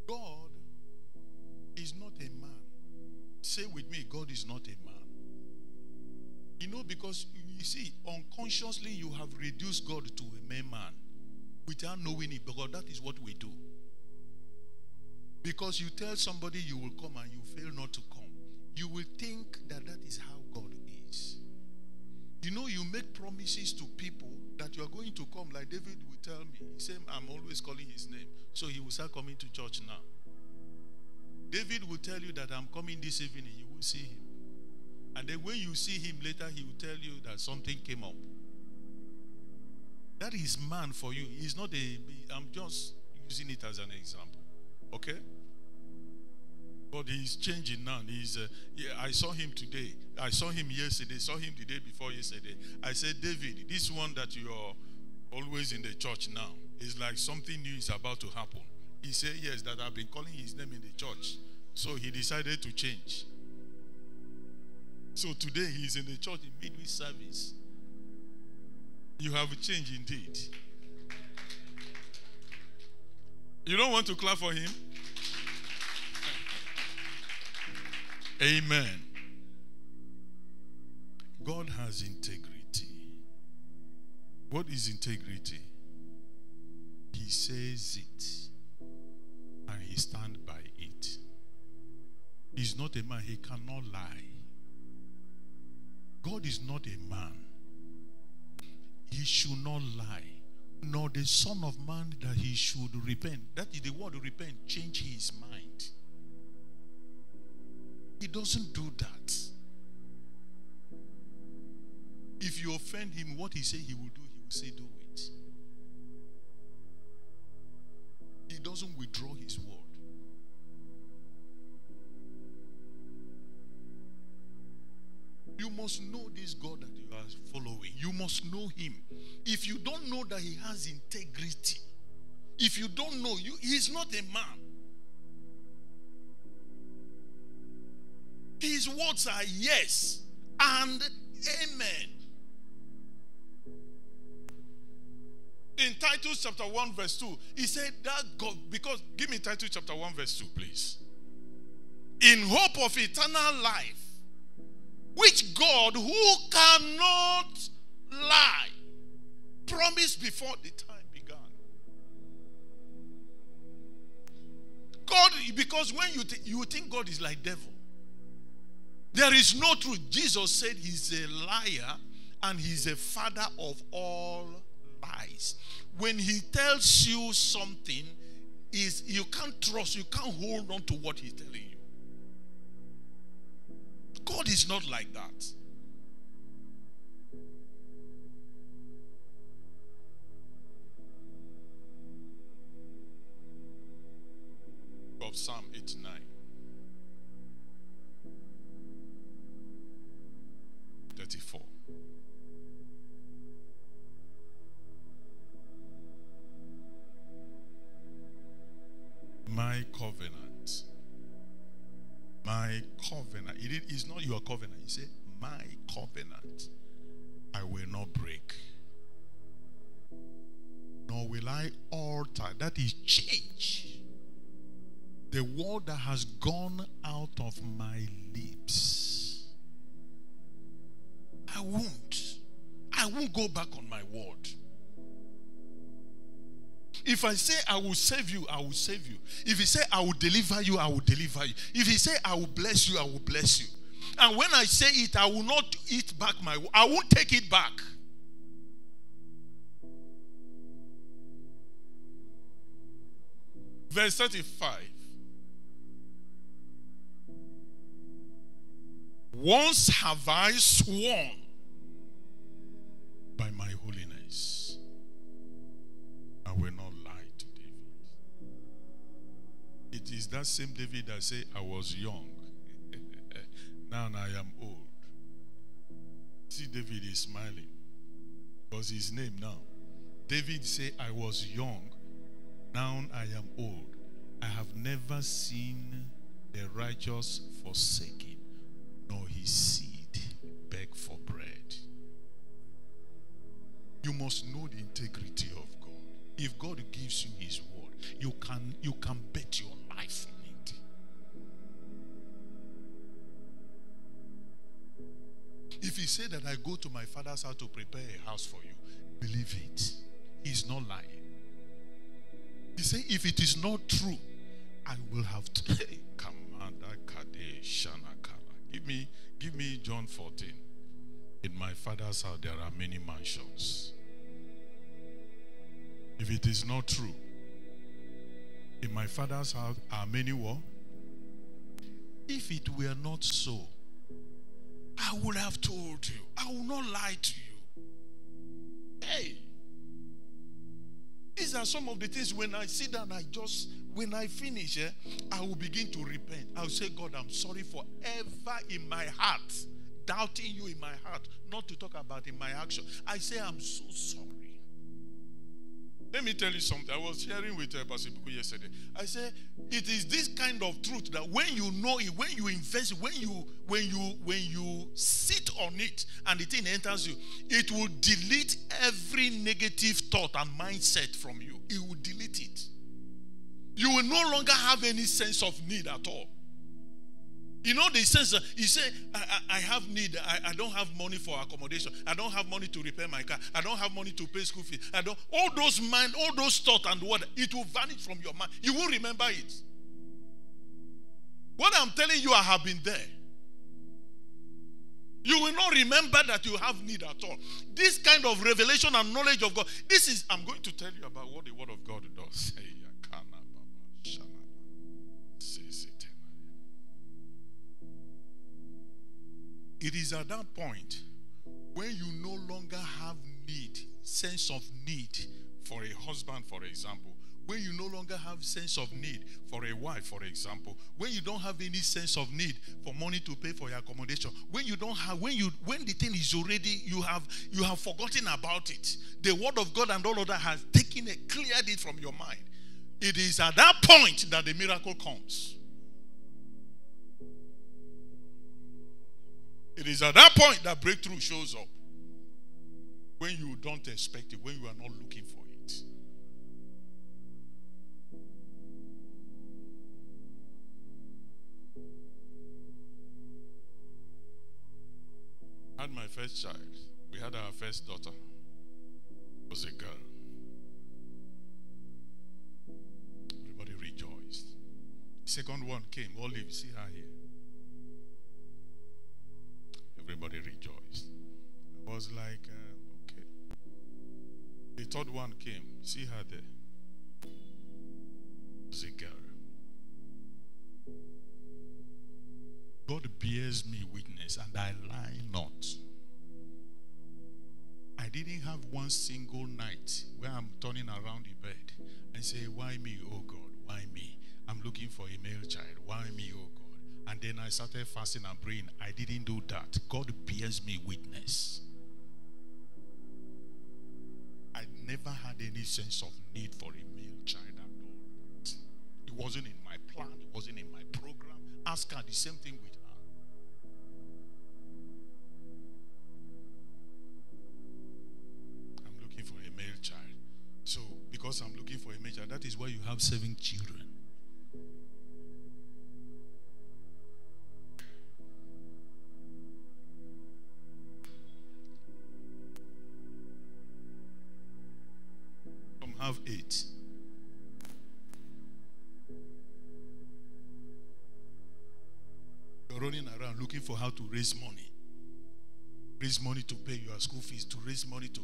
God is not a man. Say with me, God is not a man. You know, because you see, unconsciously you have reduced God to a mere man without knowing it, because that is what we do. Because you tell somebody you will come and you fail not to come, you will think that that is how God is. You know, you make promises to people that you are going to come, like David will tell me. He said, I'm always calling his name. So he will start coming to church now. David will tell you that I'm coming this evening. You will see him. And then when you see him later, he will tell you that something came up. That is man for you. He's not a. I'm just using it as an example. Okay? But he's changing now. He's. Uh, yeah, I saw him today. I saw him yesterday. Saw him the day before yesterday. I said, David, this one that you are always in the church now is like something new is about to happen. He said, yes, that I've been calling his name in the church. So he decided to change. So today he's in the church in midweek service. You have changed indeed. You don't want to clap for him? Amen. God has integrity. What is integrity? He says it and he stands by it. He's not a man, he cannot lie. God is not a man. He should not lie, nor the Son of Man that he should repent. That is the word repent, change his mind. He doesn't do that. If you offend him, what he say he will do, he will say do it. He doesn't withdraw his word. You must know this God that you are following. You must know him. If you don't know that he has integrity, if you don't know, you he's not a man. His words are yes and amen. In Titus chapter 1, verse 2, he said that God, because give me Titus chapter 1, verse 2, please. In hope of eternal life which God, who cannot lie, promised before the time began. God, because when you, th- you think God is like devil, there is no truth. Jesus said he's a liar and he's a father of all lies. When he tells you something, is you can't trust, you can't hold on to what he's telling you. God is not like that. Of Psalm 89. Thirty-four. My covenant my covenant. It is not your covenant. You say, My covenant I will not break. Nor will I alter. That is change. The word that has gone out of my lips. I won't. I won't go back on my word. If I say I will save you, I will save you. If he say I will deliver you, I will deliver you. If he say I will bless you, I will bless you. And when I say it, I will not eat back my I won't take it back. Verse 35. Once have I sworn by my holiness, I will not It is that same David that said, I was young, [LAUGHS] now I am old. See, David is smiling because his name now. David said, I was young, now I am old. I have never seen the righteous forsaken, nor his seed beg for bread. You must know the integrity of God. If God gives you his word, you can you can bet your If he said that I go to my father's house to prepare a house for you, believe it. He's not lying. He said, if it is not true, I will have to. [LAUGHS] Give me, give me John 14. In my father's house there are many mansions. If it is not true, in my father's house are many what? If it were not so, I I would have told you. I will not lie to you. Hey. These are some of the things when I sit down, I just, when I finish, eh, I will begin to repent. I'll say, God, I'm sorry for ever in my heart, doubting you in my heart, not to talk about in my action. I say, I'm so sorry. Let me tell you something. I was sharing with uh, Pastor yesterday. I said it is this kind of truth that when you know it, when you invest, when you when you when you sit on it, and the thing enters you, it will delete every negative thought and mindset from you. It will delete it. You will no longer have any sense of need at all. You know the sense you say, I, I, I have need, I, I, don't have money for accommodation, I don't have money to repair my car, I don't have money to pay school fees. I don't all those mind, all those thoughts and what it will vanish from your mind. You won't remember it. What I'm telling you, I have been there. You will not remember that you have need at all. This kind of revelation and knowledge of God. This is, I'm going to tell you about what the Word of God does. [LAUGHS] It is at that point when you no longer have need, sense of need for a husband, for example, when you no longer have sense of need for a wife for example. When you don't have any sense of need for money to pay for your accommodation. When you don't have when you when the thing is already you have you have forgotten about it. The word of god and all of that has taken it cleared it from your mind. It is at that point that the miracle comes It is at that point that breakthrough shows up. When you don't expect it, when you are not looking for it. I had my first child. We had our first daughter. It was a girl. Everybody rejoiced. Second one came. Olive, see her here. Everybody rejoiced. I was like, uh, okay. The third one came. See her there. It's a girl. God bears me witness, and I lie not. I didn't have one single night where I'm turning around the bed and say, Why me, oh God? Why me? I'm looking for a male child. Why me, oh God? And then I started fasting and praying. I didn't do that. God bears me witness. I never had any sense of need for a male child at all. It wasn't in my plan, it wasn't in my program. Ask her the same thing with her. I'm looking for a male child. So, because I'm looking for a male child, that is why you have seven children. Have eight. You're running around looking for how to raise money. Raise money to pay your school fees, to raise money to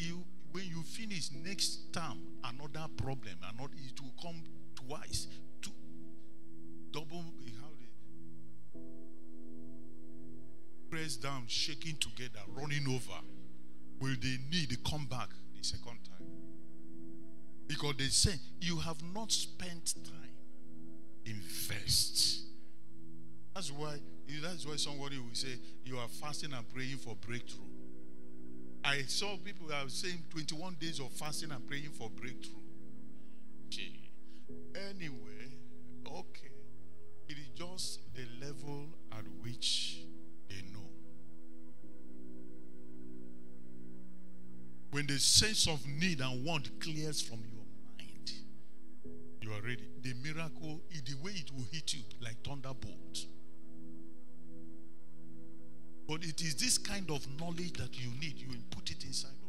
you when you finish next term, another problem, another it will come twice. To double how they press down, shaking together, running over. Will they need to come back the second time? Because they say, you have not spent time. Invest. That's why, that's why somebody will say, you are fasting and praying for breakthrough. I saw people are saying 21 days of fasting and praying for breakthrough. Gee. Anyway, okay. It is just the level at which they know. When the sense of need and want clears from you, you are ready. The miracle, the way it will hit you like thunderbolt. But it is this kind of knowledge that you need. You put it inside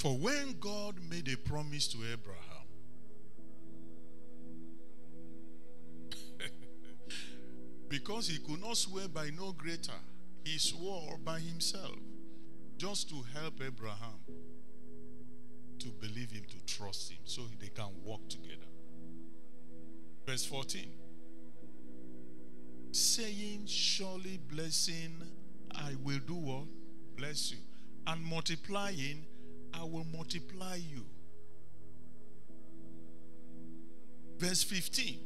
For when God made a promise to Abraham, [LAUGHS] because he could not swear by no greater, he swore by himself just to help Abraham to believe him, to trust him, so they can walk together. Verse 14 saying, Surely blessing, I will do what? Bless you. And multiplying, I will multiply you. Verse 15.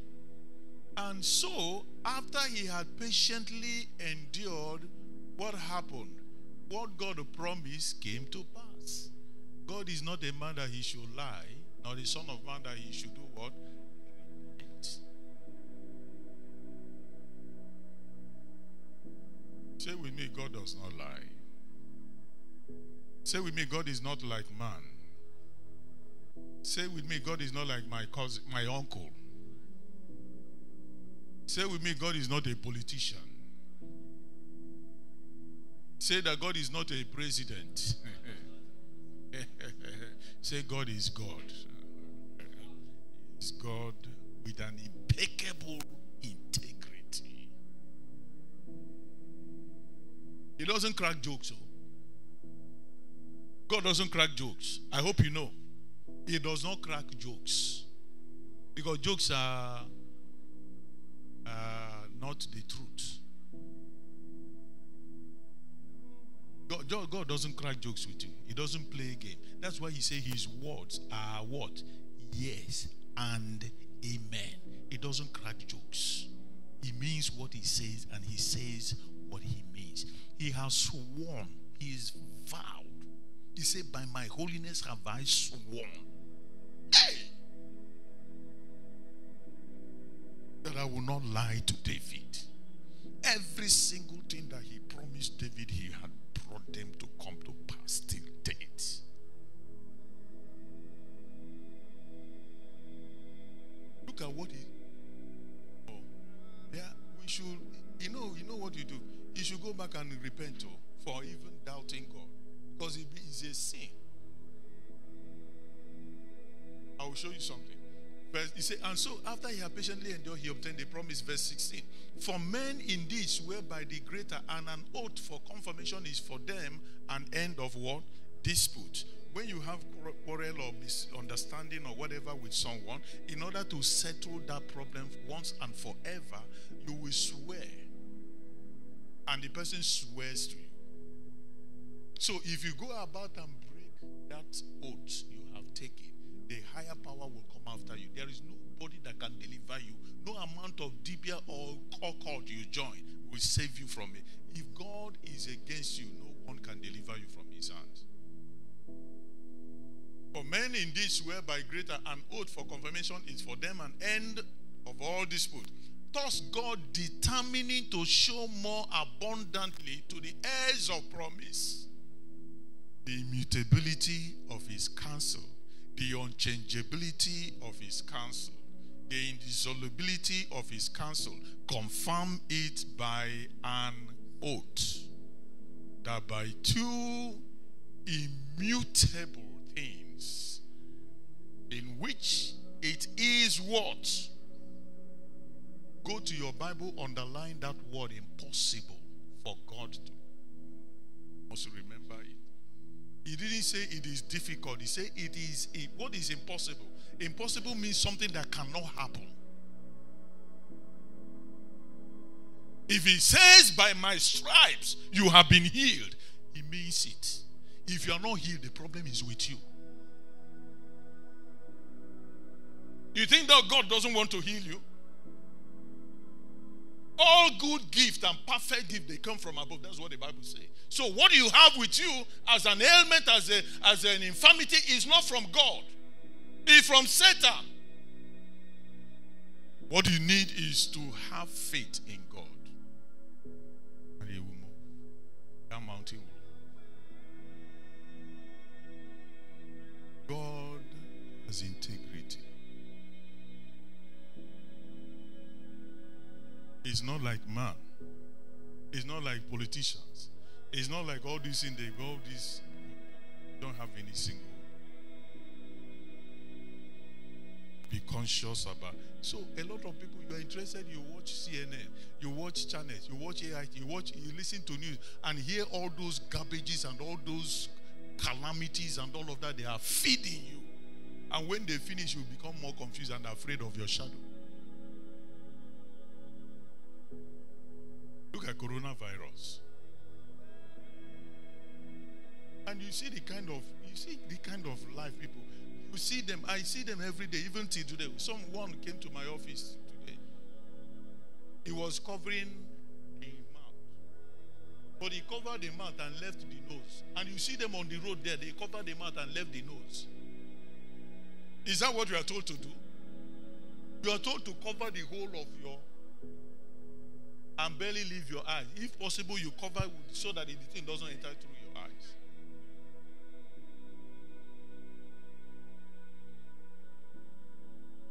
And so, after he had patiently endured, what happened? What God promised came to pass. God is not a man that he should lie, nor the Son of Man that he should do what? Repent. Say with me, God does not lie. Say with me, God is not like man. Say with me, God is not like my cousin, my uncle. Say with me, God is not a politician. Say that God is not a president. [LAUGHS] Say God is God. Is God with an impeccable integrity. He doesn't crack jokes. Oh. God doesn't crack jokes. I hope you know. He does not crack jokes. Because jokes are uh, not the truth. God, God doesn't crack jokes with you. He doesn't play a game. That's why he say his words are what? Yes and amen. He doesn't crack jokes. He means what he says and he says what he means. He has sworn. his is vowed. He said, By my holiness have I sworn. Hey! That I will not lie to David. Every single thing that he promised David, he had brought them to come to pass till date. Look at what he. Oh, yeah, we should. You know, you know what you do. You should go back and repent oh, for even doubting God, because it is a sin. I will show you something. Verse, he said, and so after he had patiently endured, he obtained the promise. Verse 16. For men indeed swear by the greater, and an oath for confirmation is for them an end of what? Dispute. When you have quarrel or misunderstanding or whatever with someone, in order to settle that problem once and forever, you will swear. And the person swears to you. So if you go about and break that oath you have taken, the higher power will come after you. There is nobody that can deliver you. No amount of dibia or cult you join will save you from it. If God is against you, no one can deliver you from his hands. For men indeed swear by greater an oath for confirmation is for them an end of all dispute. Thus God determining to show more abundantly to the heirs of promise the immutability of his counsel the unchangeability of his counsel, the indissolubility of his counsel, confirm it by an oath that by two immutable things in which it is what? Go to your Bible, underline that word impossible for God to. Must remember. He didn't say it is difficult. He said it is it, what is impossible. Impossible means something that cannot happen. If he says, By my stripes you have been healed, he means it. If you are not healed, the problem is with you. You think that God doesn't want to heal you? All good gift and perfect gift they come from above. That's what the Bible says. So what you have with you as an ailment, as a as an infirmity, is not from God. It's from Satan. What you need is to have faith in God. And he will move. That mountain will. God has integrity. It's not like man. It's not like politicians. It's not like all this in the all this don't have any single. be conscious about. So a lot of people, you are interested, you watch CNN, you watch channels, you watch AI, you watch, you listen to news, and hear all those garbages and all those calamities and all of that. They are feeding you, and when they finish, you become more confused and afraid of your shadow. Look at coronavirus. And you see the kind of you see the kind of life people you see them. I see them every day, even till today. Someone came to my office today. He was covering the mouth. But he covered the mouth and left the nose. And you see them on the road there, they cover the mouth and left the nose. Is that what you are told to do? You are told to cover the whole of your and barely leave your eyes. If possible, you cover so that the thing doesn't enter through your eyes.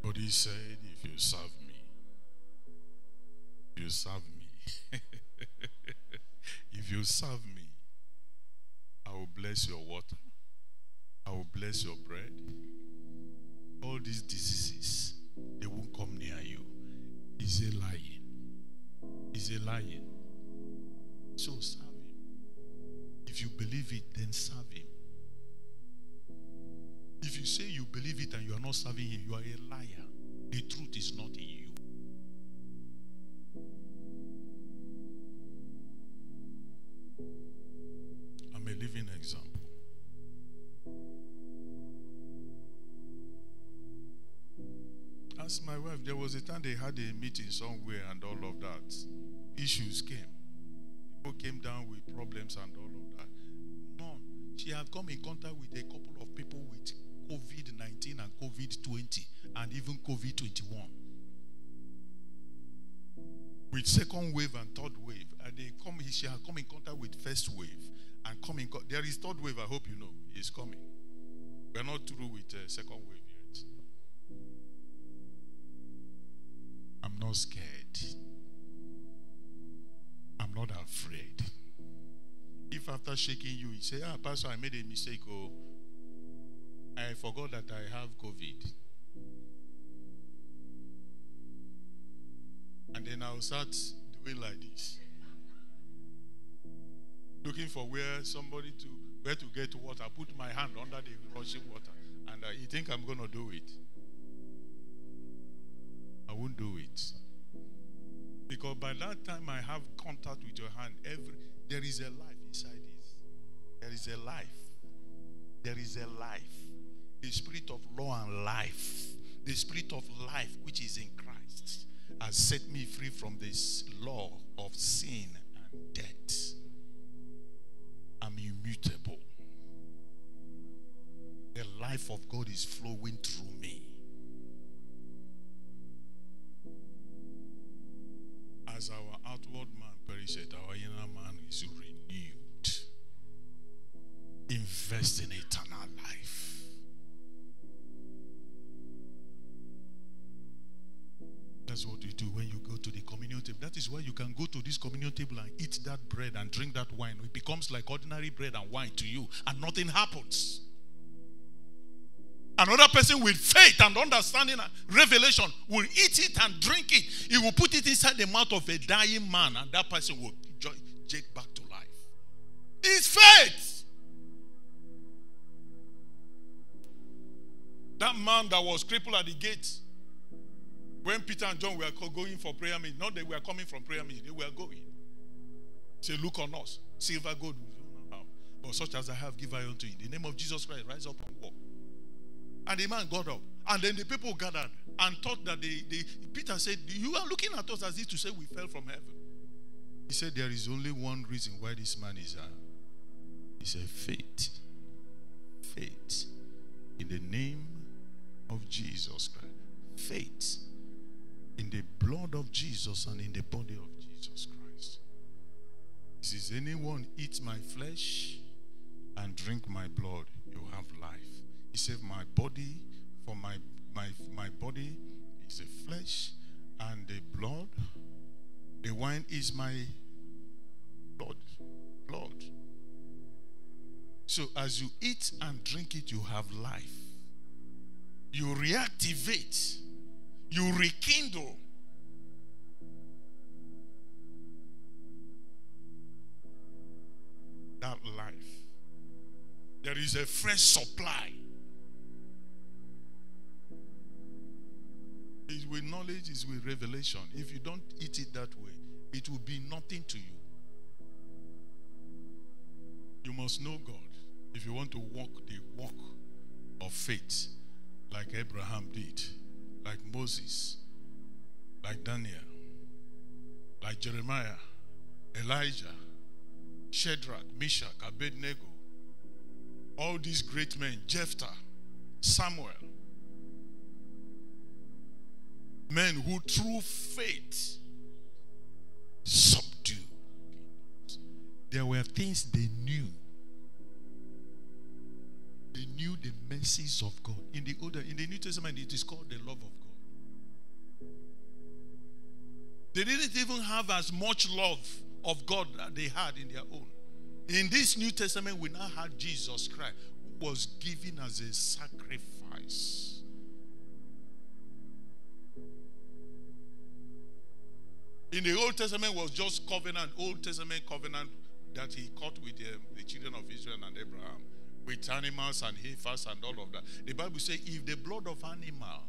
But he said, If you serve me, you serve me. [LAUGHS] if you serve me, I will bless your water, I will bless your bread. All these diseases, they won't come near you. Is he lying? Is a lying? So serve him. If you believe it, then serve him. If you say you believe it and you are not serving him, you are a liar. The truth is not in you. I'm a living example. My wife, there was a time they had a meeting somewhere and all of that. Issues came. People came down with problems and all of that. None. She had come in contact with a couple of people with COVID 19 and COVID 20 and even COVID 21. With second wave and third wave, and they come, she had come in contact with first wave and coming. There is third wave. I hope you know is coming. We're not through with uh, second wave I'm not scared. I'm not afraid. If after shaking you, you say, "Ah, Pastor, I made a mistake," oh. I forgot that I have COVID. And then I'll start doing like this. Looking for where somebody to where to get water. Put my hand under the rushing water. And uh, you think I'm gonna do it. I won't do it. Because by that time I have contact with your hand, every there is a life inside this. There is a life. There is a life the spirit of law and life, the spirit of life which is in Christ, has set me free from this law of sin and death. I'm immutable. The life of God is flowing through me. As our outward man perishes, our inner man is renewed. Invest in eternal life. That's what you do when you go to the communion table. That is why you can go to this communion table and eat that bread and drink that wine. It becomes like ordinary bread and wine to you, and nothing happens. Another person with faith and understanding and revelation will eat it and drink it. He will put it inside the mouth of a dying man, and that person will take back to life. It's faith. That man that was crippled at the gate when Peter and John were going for prayer meeting, not they were coming from prayer meeting, they were going. Say, look on us. Silver, gold. But such as I have, give I unto you. In the name of Jesus Christ, rise up and walk. And the man got up. And then the people gathered and thought that they, they Peter said, You are looking at us as if to say we fell from heaven. He said, There is only one reason why this man is here. He said, Faith. Faith. In the name of Jesus Christ. Faith in the blood of Jesus and in the body of Jesus Christ. He says, Anyone eat my flesh and drink my blood. He said, My body, for my my my body is the flesh and the blood. The wine is my blood. Blood. So as you eat and drink it, you have life. you reactivate, you rekindle. That life. There is a fresh supply. With knowledge, is with revelation. If you don't eat it that way, it will be nothing to you. You must know God if you want to walk the walk of faith like Abraham did, like Moses, like Daniel, like Jeremiah, Elijah, Shadrach, Meshach, Abednego, all these great men, Jephthah, Samuel, men who through faith subdue. There were things they knew. They knew the mercies of God. In the older, in the New Testament, it is called the love of God. They didn't even have as much love of God that they had in their own. In this New Testament, we now have Jesus Christ, who was given as a sacrifice. In the Old Testament was just covenant, Old Testament covenant that he cut with um, the children of Israel and Abraham, with animals and heifers and all of that. The Bible says if the blood of animal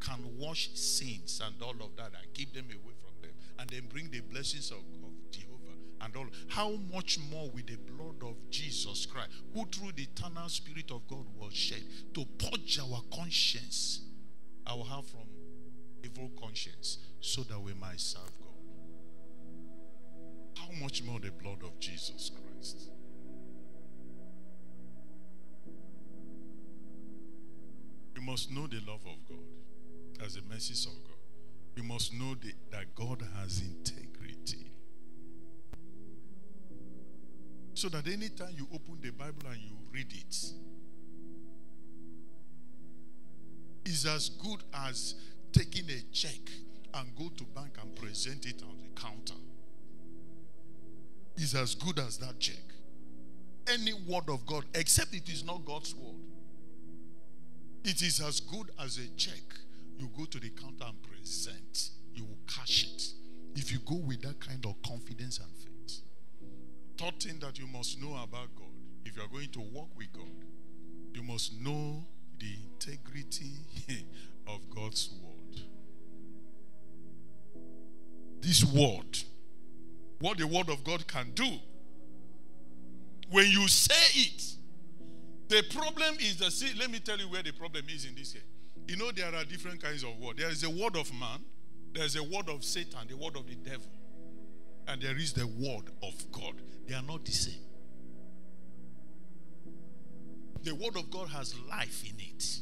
can wash sins and all of that and keep them away from them, and then bring the blessings of, of Jehovah and all, how much more with the blood of Jesus Christ, who through the eternal Spirit of God was shed to purge our conscience, our heart from evil conscience so that we might serve God. How much more the blood of Jesus Christ? You must know the love of God as the mercies of God. You must know the, that God has integrity. So that anytime you open the Bible and you read it, is as good as taking a check and go to bank and present it on the counter is as good as that check. Any word of God, except it is not God's word, it is as good as a check. You go to the counter and present, you will cash it. If you go with that kind of confidence and faith. Third thing that you must know about God, if you are going to walk with God, you must know the integrity [LAUGHS] of God's word. This word, what the word of God can do. When you say it, the problem is the see, let me tell you where the problem is in this here. You know, there are different kinds of word. There is a word of man, there is a word of Satan, the word of the devil, and there is the word of God. They are not the same. The word of God has life in it.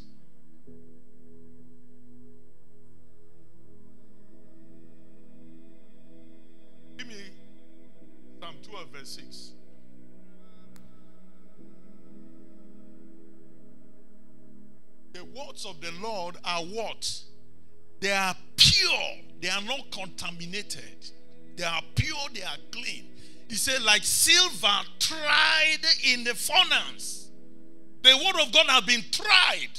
12, verse 6. The words of the Lord are what? They are pure. They are not contaminated. They are pure. They are clean. He said, like silver tried in the furnace. The word of God has been tried.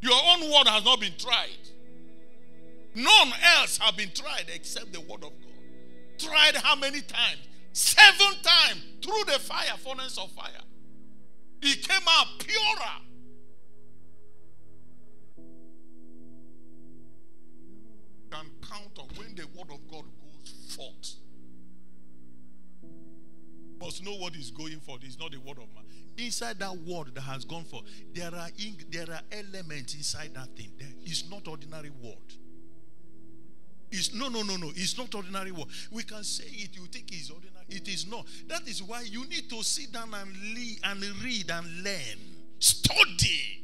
Your own word has not been tried. None else have been tried except the word of God. Tried how many times? Seven times through the fire, furnace of fire. It came out purer. Can count on when the word of God goes forth. Must know what is going forth. It's not the word of man. Inside that word that has gone forth, there are ink, there are elements inside that thing. There is not ordinary word. It's no, no, no, no. It's not ordinary word. We can say it. You think it's ordinary. It is not. That is why you need to sit down and, lead, and read and learn. Study.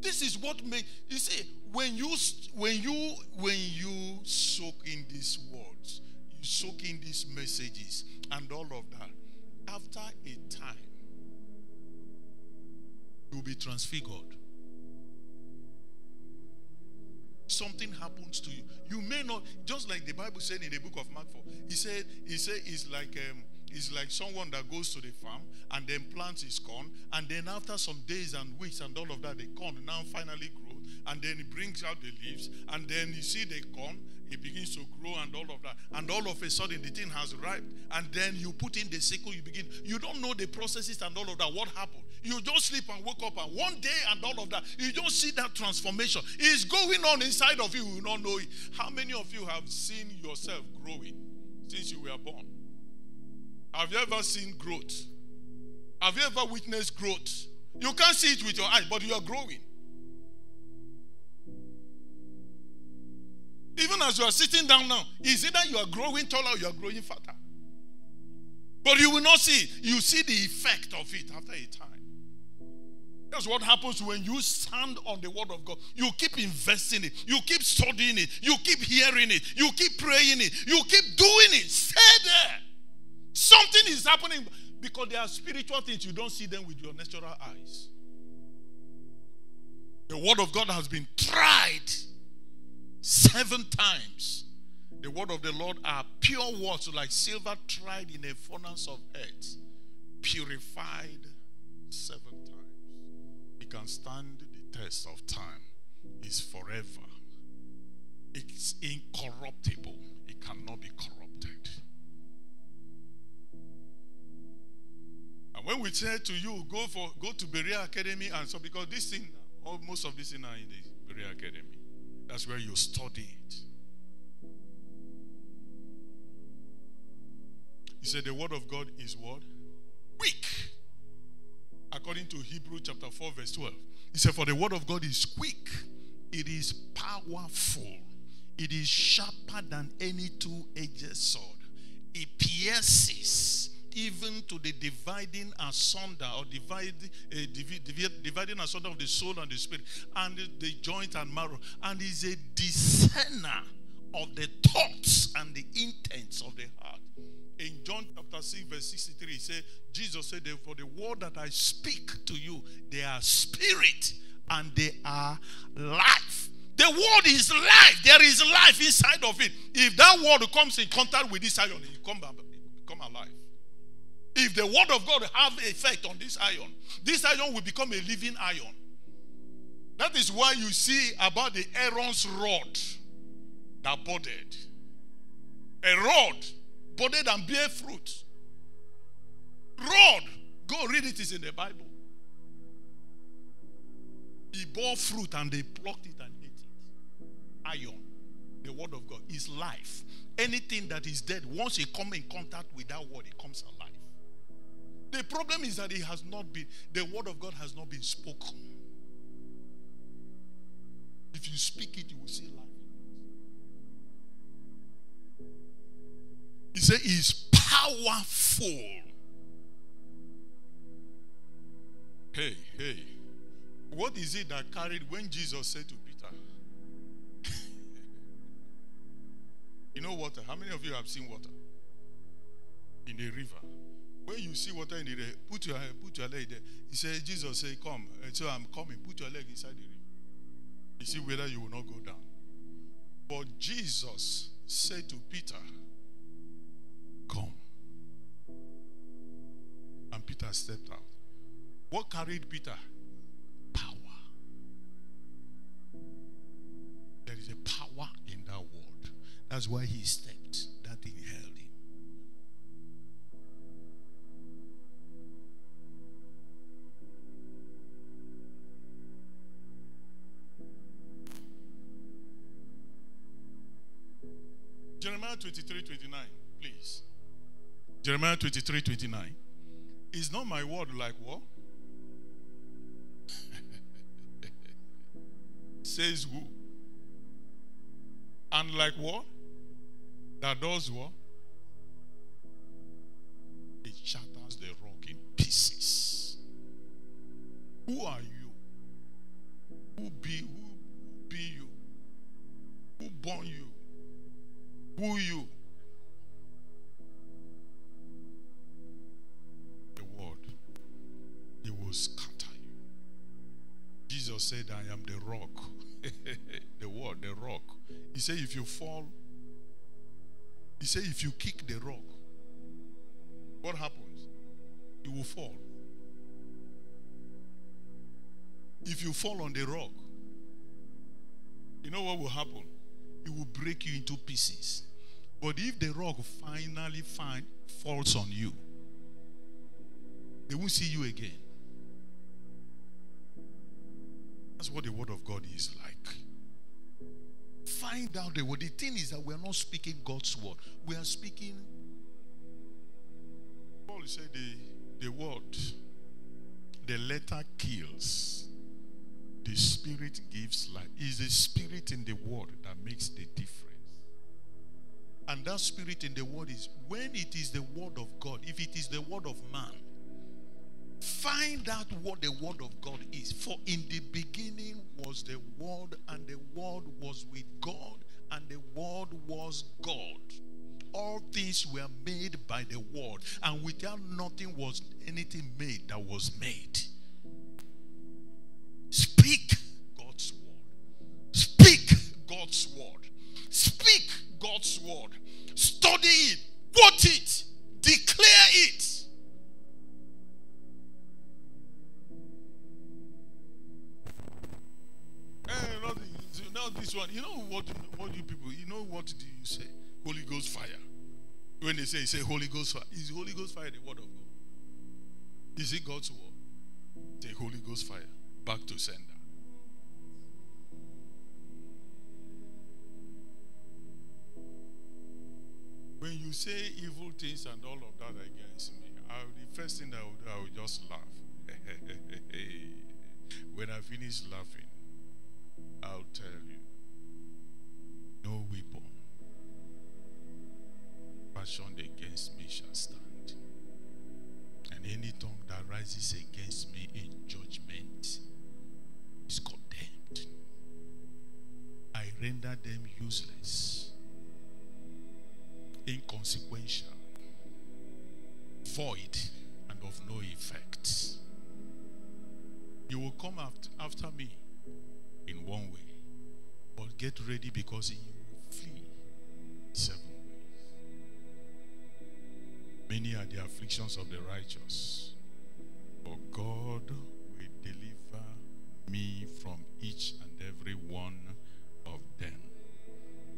This is what make you see when you when you when you soak in these words, you soak in these messages and all of that. After a time, you'll be transfigured something happens to you. You may not, just like the Bible said in the book of Mark 4, he said, he said it's like um, is like someone that goes to the farm and then plants his corn, and then after some days and weeks and all of that, the corn now finally grows, and then he brings out the leaves, and then you see the corn, it begins to grow and all of that. And all of a sudden, the thing has ripe. And then you put in the sickle, you begin. You don't know the processes and all of that. What happened? You just sleep and wake up, and one day and all of that, you don't see that transformation. It's going on inside of you. You don't know it. How many of you have seen yourself growing since you were born? Have you ever seen growth? Have you ever witnessed growth? You can't see it with your eyes, but you are growing. Even as you are sitting down now, is it that you are growing taller or you are growing fatter? But you will not see. You see the effect of it after a time. That's what happens when you stand on the word of God. You keep investing it. You keep studying it. You keep hearing it. You keep praying it. You keep doing it. Stay there. Something is happening because there are spiritual things you don't see them with your natural eyes. The word of God has been tried seven times. The word of the Lord are pure words like silver tried in a furnace of earth, purified seven times. It can stand the test of time. It's forever. It's incorruptible. It cannot be corrupted. And when we say to you, go for go to Berea Academy, and so because this thing, most of this thing are in the Berea Academy. That's where you study it. He said the word of God is what? Quick. According to Hebrew chapter 4, verse 12. He said, For the word of God is quick, it is powerful, it is sharper than any two-edged sword. It pierces even to the dividing asunder or divide, uh, divi- dividing asunder of the soul and the spirit and the, joint and marrow and is a discerner of the thoughts and the intents of the heart. In john chapter 6 verse 63 he said jesus said for the word that i speak to you they are spirit and they are life. The word is life. There is life inside of it. If that word comes in contact with this iron it come, alive if the word of God have effect on this iron, this iron will become a living iron. That is why you see about the Aaron's rod that budded. A rod budded and bear fruit. Rod, go read it, is in the Bible. He bore fruit and they plucked it and ate it. Iron, the word of God, is life. Anything that is dead, once it come in contact with that word, it comes alive. The problem is that it has not been, the word of God has not been spoken. If you speak it, you will see life. He said, He's powerful. Hey, hey. What is it that carried when Jesus said to Peter, [LAUGHS] You know water? How many of you have seen water? In a river. When you see water in the river, put your put your leg there. He said, Jesus said, Come. And so I'm coming. Put your leg inside the river. You see whether you will not go down. But Jesus said to Peter, Come. And Peter stepped out. What carried Peter? Power. There is a power in that word. That's why he stepped. Jeremiah 23 29, please. Jeremiah 23 29. Is not my word like what? [LAUGHS] Says who? And like what? That does what? It shatters the rock in pieces. Who are you? Who be who be you? Who born you? Who you? The word. It will scatter you. Jesus said, I am the rock. [LAUGHS] the word, the rock. He said, if you fall, he said, if you kick the rock, what happens? You will fall. If you fall on the rock, you know what will happen? It will break you into pieces. But if the rock finally find, falls on you, they won't see you again. That's what the word of God is like. Find out the word. The thing is that we're not speaking God's word. We are speaking. Paul said the, the word, the letter kills. The spirit gives life. It's the spirit in the word that makes the difference. And that spirit in the word is when it is the word of God, if it is the word of man, find out what the word of God is. For in the beginning was the word, and the word was with God, and the word was God. All things were made by the word, and without nothing was anything made that was made. Speak God's word. Speak God's word. Speak God's word. Study it. Quote it. Declare it. Eh, not, not this one. You know what? What do people? You know what do you say? Holy Ghost fire. When they say, say Holy Ghost fire. Is Holy Ghost fire the word of God? Is it God's word? The Holy Ghost fire. Back to sender. When you say evil things and all of that against me, I, the first thing I will do, I will just laugh. [LAUGHS] when I finish laughing, I'll tell you no weapon fashioned against me shall stand. And any tongue that rises against me in judgment is condemned. I render them useless, inconsequential, void, and of no effect. You will come after, me in one way, but get ready because you will flee seven ways. Many are the afflictions of the righteous, but God will deliver me from each and every one of them.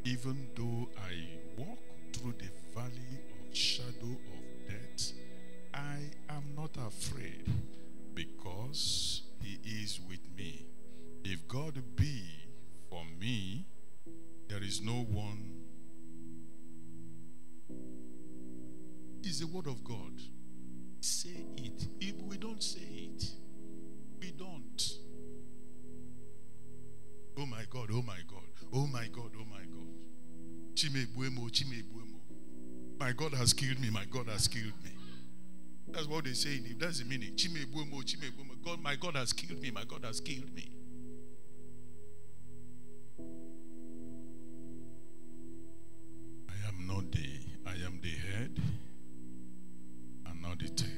Even though I walk through the valley of shadow of death, I am not afraid because he is with me. If God be for me, there is no one is the word of God. Say it. If we don't say it, we don't. Oh my God, oh my God, oh my God, oh my God. Chimebuemo, Chimebuemo. My God has killed me, my God has killed me. That's what they say in it. That's the meaning. Chimebuemo, Chimebuemo. God, my God has killed me, my God has killed me. I am not the, I am the head and not the tail.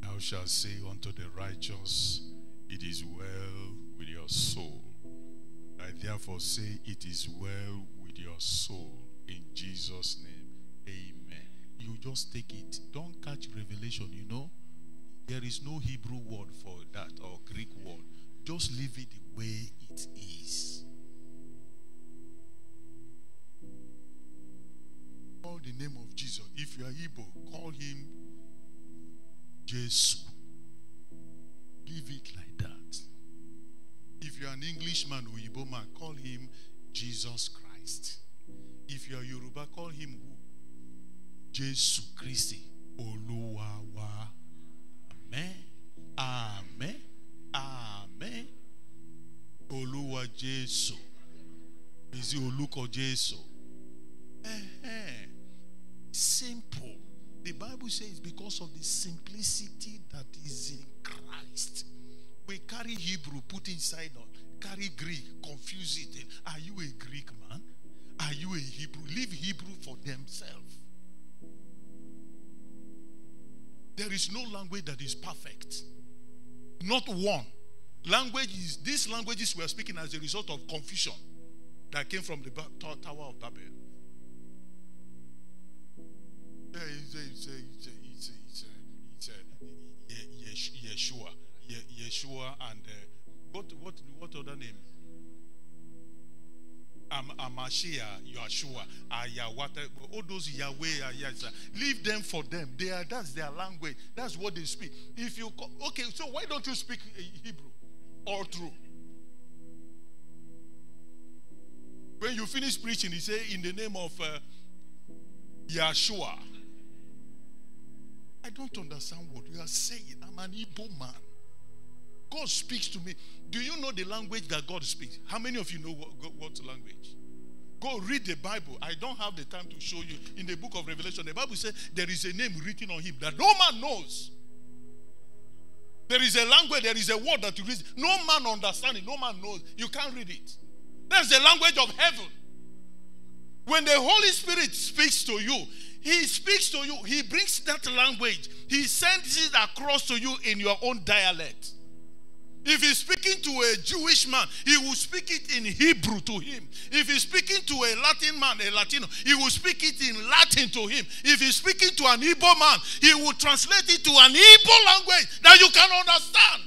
Thou shalt say unto the righteous, It is well with your soul. Therefore say, It is well with your soul. In Jesus' name, amen. You just take it. Don't catch revelation, you know. There is no Hebrew word for that or Greek word. Just leave it the way it is. Call the name of Jesus. If you are Igbo, call him Jesus. Leave it like that. If you are an Englishman or Igbo man, call him Jesus Christ. If you are Yoruba, call him who? Jesus Christ. Oluwawa. Amen. Amen. Amen. Oluwa Jesu. Is it Oluko Jesu? Eh-eh. Simple. The Bible says because of the simplicity that is in Christ. We carry Hebrew, put inside on, carry Greek, confuse it. Are you a Greek man? Are you a Hebrew? Leave Hebrew for themselves. There is no language that is perfect. Not one. Language is these languages we are speaking as a result of confusion that came from the Tower of Babel. Yeshua. Yeshua and uh, what, what, what other name? Am, Amashia, iya Ayawata, all those Yahweh, Ayasa. Leave them for them. They are, that's their language. That's what they speak. If you, okay, so why don't you speak uh, Hebrew all through? When you finish preaching, he say, in the name of uh, I don't understand what you are saying. I'm an Igbo man. God speaks to me. Do you know the language that God speaks? How many of you know what, what- language? Go read the Bible. I don't have the time to show you. In the book of Revelation, the Bible says there is a name written on him that no man knows. There is a language, there is a word that you read. No man understands it, no man knows. You can't read it. That's the language of heaven. When the Holy Spirit speaks to you, He speaks to you, He brings that language, He sends it across to you in your own dialect. If he's speaking to a Jewish man, he will speak it in Hebrew to him. If he's speaking to a Latin man, a Latino, he will speak it in Latin to him. If he's speaking to an Igbo man, he will translate it to an Igbo language that you can understand.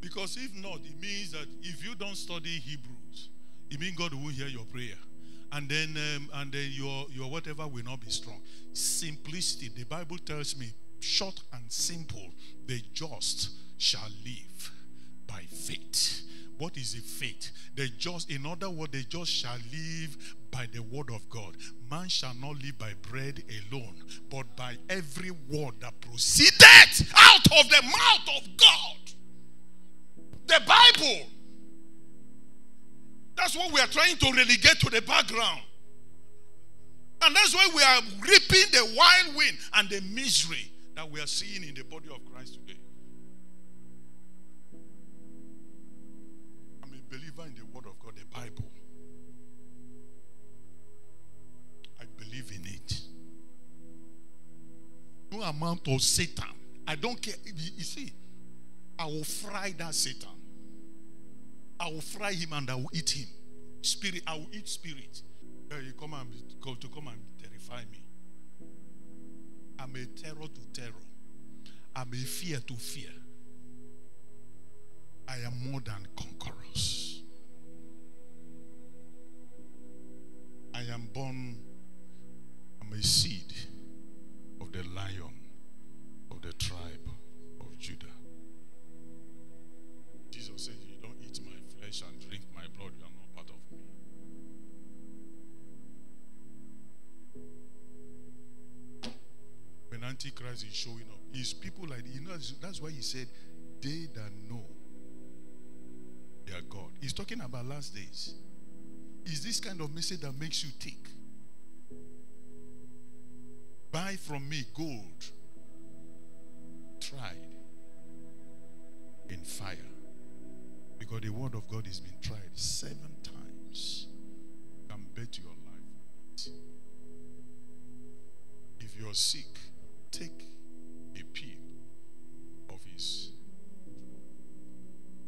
Because if not, it means that if you don't study Hebrews, it means God won't hear your prayer. And then um, and then your your whatever will not be strong. Simplicity. The Bible tells me, short and simple, the just shall live by faith. What is the faith? The just, in other words, the just shall live by the word of God. Man shall not live by bread alone, but by every word that proceedeth out of the mouth of God. The Bible. That's what we are trying to relegate to the background. And that's why we are reaping the wild wind and the misery that we are seeing in the body of Christ today. I'm a believer in the Word of God, the Bible. I believe in it. No amount of Satan. I don't care. You see, I will fry that Satan. I will fry him and I will eat him. Spirit, I will eat spirit. You come and go to come and terrify me. I'm a terror to terror. I'm a fear to fear. I am more than conquerors. I am born, I'm a seed of the lion of the tribe of Judah. Jesus said, flesh and drink my blood, you are not part of me. When Antichrist is showing up, it's people like you know that's why he said, They that know their God. He's talking about last days. Is this kind of message that makes you think? Buy from me gold tried in fire. Because the word of God has been tried seven times. You can bet your life. If you're sick, take a pill of his.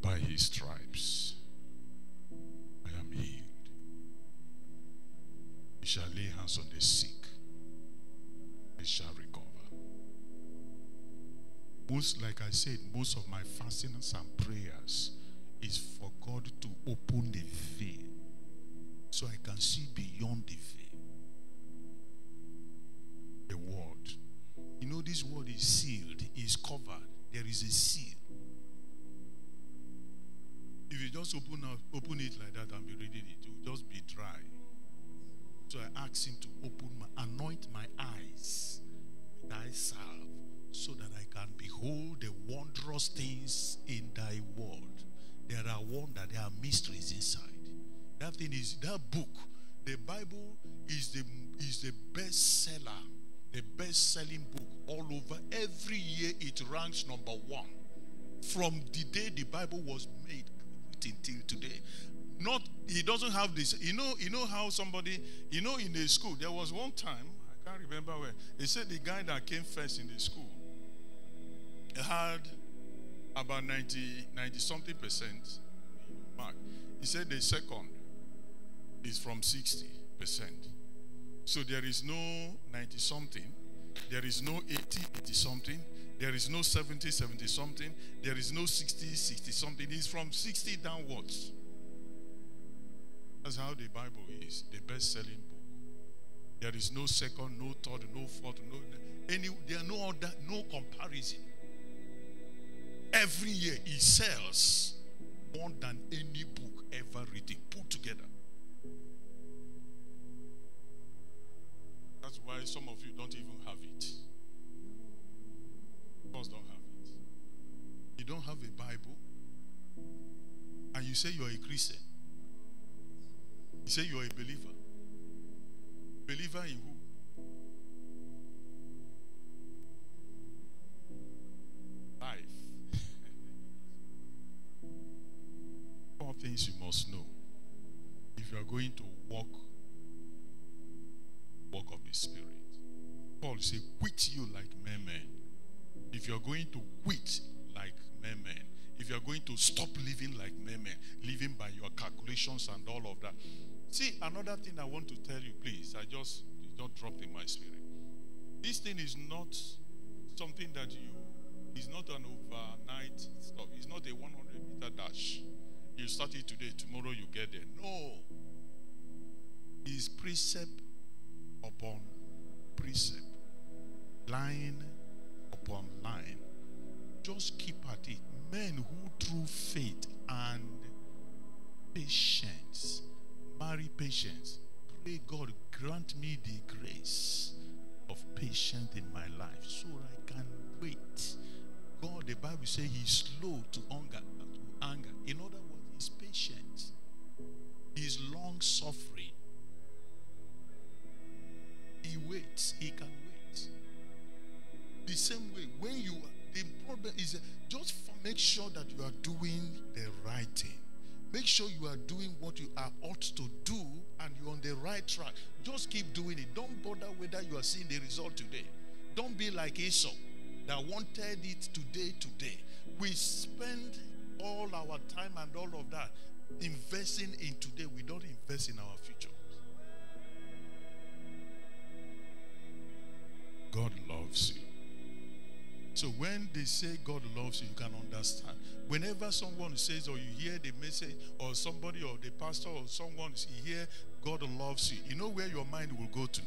By his stripes, I am healed. You shall lay hands on the sick, they shall recover. Most, like I said, most of my fastings and prayers is for God to open the veil so I can see beyond the veil. The word. You know, this word is sealed, is covered. There is a seal. If you just open up, open it like that and be reading it, it will just be dry. So I asked him to open my anoint my eyes with thy salve, so that I can behold the wondrous things in thy word. There are wonder, there are mysteries inside. That thing is that book. The Bible is the is the bestseller, the best-selling book all over. Every year it ranks number one. From the day the Bible was made until today. Not he doesn't have this. You know, you know how somebody, you know, in the school, there was one time, I can't remember where, they said the guy that came first in the school had about 90, 90 something percent mark. He said the second is from 60 percent. So there is no 90 something, there is no 80, 80 something, There is no 70, 70 something. There is no 60, 60 something. It's from 60 downwards. That's how the Bible is, the best selling book. There is no second, no third, no fourth, no any there are no other, no comparison. Every year he sells more than any book ever written put together. That's why some of you don't even have it. Most don't have it. You don't have a Bible, and you say you're a Christian. You say you're a believer. Believer in things you must know if you are going to walk walk of the Spirit. Paul said, quit you like men. If you are going to quit like men, if you are going to stop living like men, living by your calculations and all of that. See, another thing I want to tell you, please, I just just dropped in my spirit. This thing is not something that you, is not an overnight stuff. It's not a 100 meter dash. You start it today, tomorrow you get there. No. It's precept upon precept, line upon line. Just keep at it. Men who through faith and patience, marry patience. Pray God grant me the grace of patience in my life so I can wait. God, the Bible says he's slow to anger, to anger. In other he's patient. He's long suffering. He waits. He can wait. The same way, when you, the problem is uh, just make sure that you are doing the right thing. Make sure you are doing what you are ought to do and you're on the right track. Just keep doing it. Don't bother whether you are seeing the result today. Don't be like Esau that wanted it today, today. We spend all our time and all of that investing in today. We don't invest in our future. God loves you. So when they say God loves you, you can understand. Whenever someone says, or you hear the message, or somebody, or the pastor, or someone, hear God loves you, you know where your mind will go to.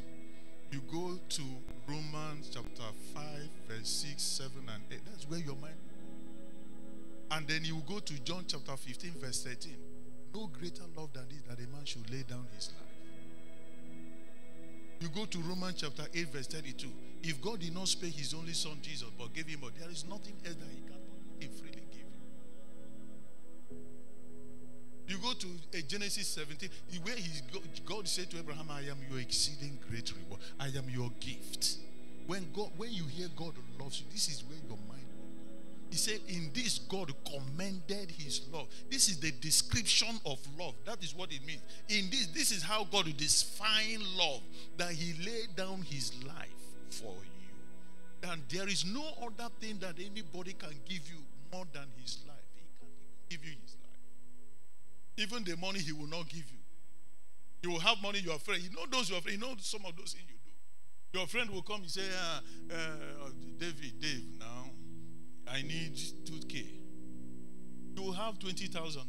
You go to Romans chapter 5, verse 6, 7, and 8. That's where your mind. And then you go to John chapter 15, verse 13. No greater love than this that a man should lay down his life. You go to Romans chapter 8, verse 32. If God did not spare his only son Jesus, but gave him, but there is nothing else that he can freely give you. You go to uh, Genesis 17, where he, God said to Abraham, I am your exceeding great reward. I am your gift. When God, when you hear God loves you, this is where your mind he said, In this, God commended his love. This is the description of love. That is what it means. In this, this is how God define love that he laid down his life for you. And there is no other thing that anybody can give you more than his life. He can't give you his life. Even the money he will not give you. You will have money, you are afraid. You know those you are afraid. You know some of those things you do. Your friend will come and say, uh, uh, David, Dave, now I need 2K. You will have 20,000.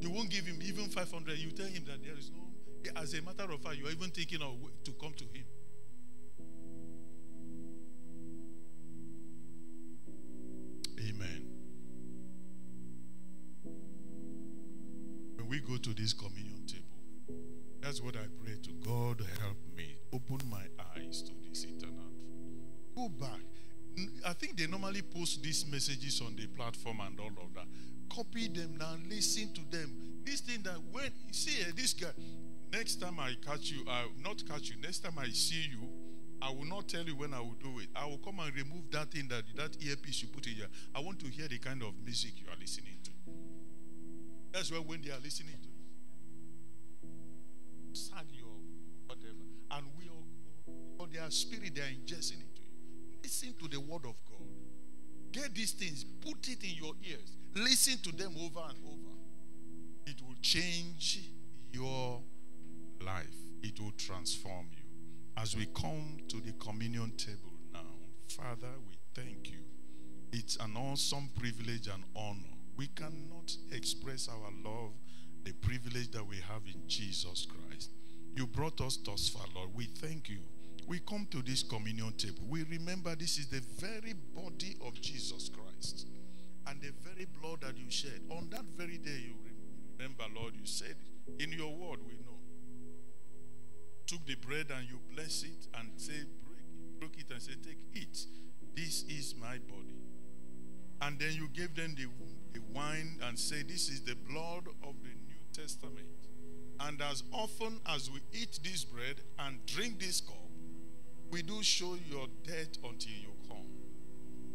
You won't give him even 500. You tell him that there is no, as a matter of fact, you are even thinking of to come to him. Amen. When we go to this communion table, that's what I pray to God help me. Open my eyes to this eternal. Go back. I think they normally post these messages on the platform and all of that. Copy them now, listen to them. This thing that when you see uh, this guy, next time I catch you, I not catch you. Next time I see you, I will not tell you when I will do it. I will come and remove that thing that that earpiece you put in here. I want to hear the kind of music you are listening to. That's why when they are listening to it, sad or whatever, and we all, or their spirit they are ingesting it. Listen to the word of God. Get these things, put it in your ears. Listen to them over and over. It will change your life, it will transform you. As we come to the communion table now, Father, we thank you. It's an awesome privilege and honor. We cannot express our love, the privilege that we have in Jesus Christ. You brought us thus far, Lord. We thank you. We come to this communion table. We remember this is the very body of Jesus Christ and the very blood that you shed. On that very day, you remember, Lord, you said in your word, we know. Took the bread and you bless it and say, break, broke it and say, take it. This is my body. And then you gave them the, the wine and say, this is the blood of the New Testament. And as often as we eat this bread and drink this cup, we do show your death until you come.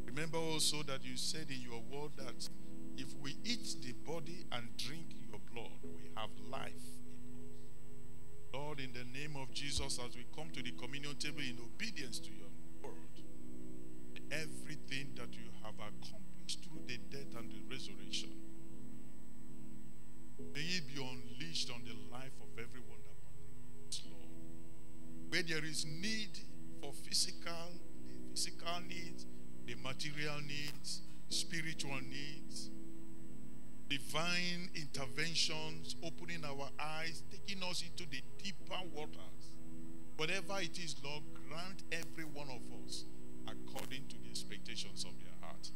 Remember also that you said in your word that if we eat the body and drink your blood, we have life in us. Lord, in the name of Jesus, as we come to the communion table in obedience to your word, everything that you have accomplished through the death and the resurrection, may it be unleashed on the life of everyone that partakes, Lord. Where there is need for physical, the physical needs, the material needs, spiritual needs, divine interventions, opening our eyes, taking us into the deeper waters. Whatever it is, Lord, grant every one of us according to the expectations of your heart.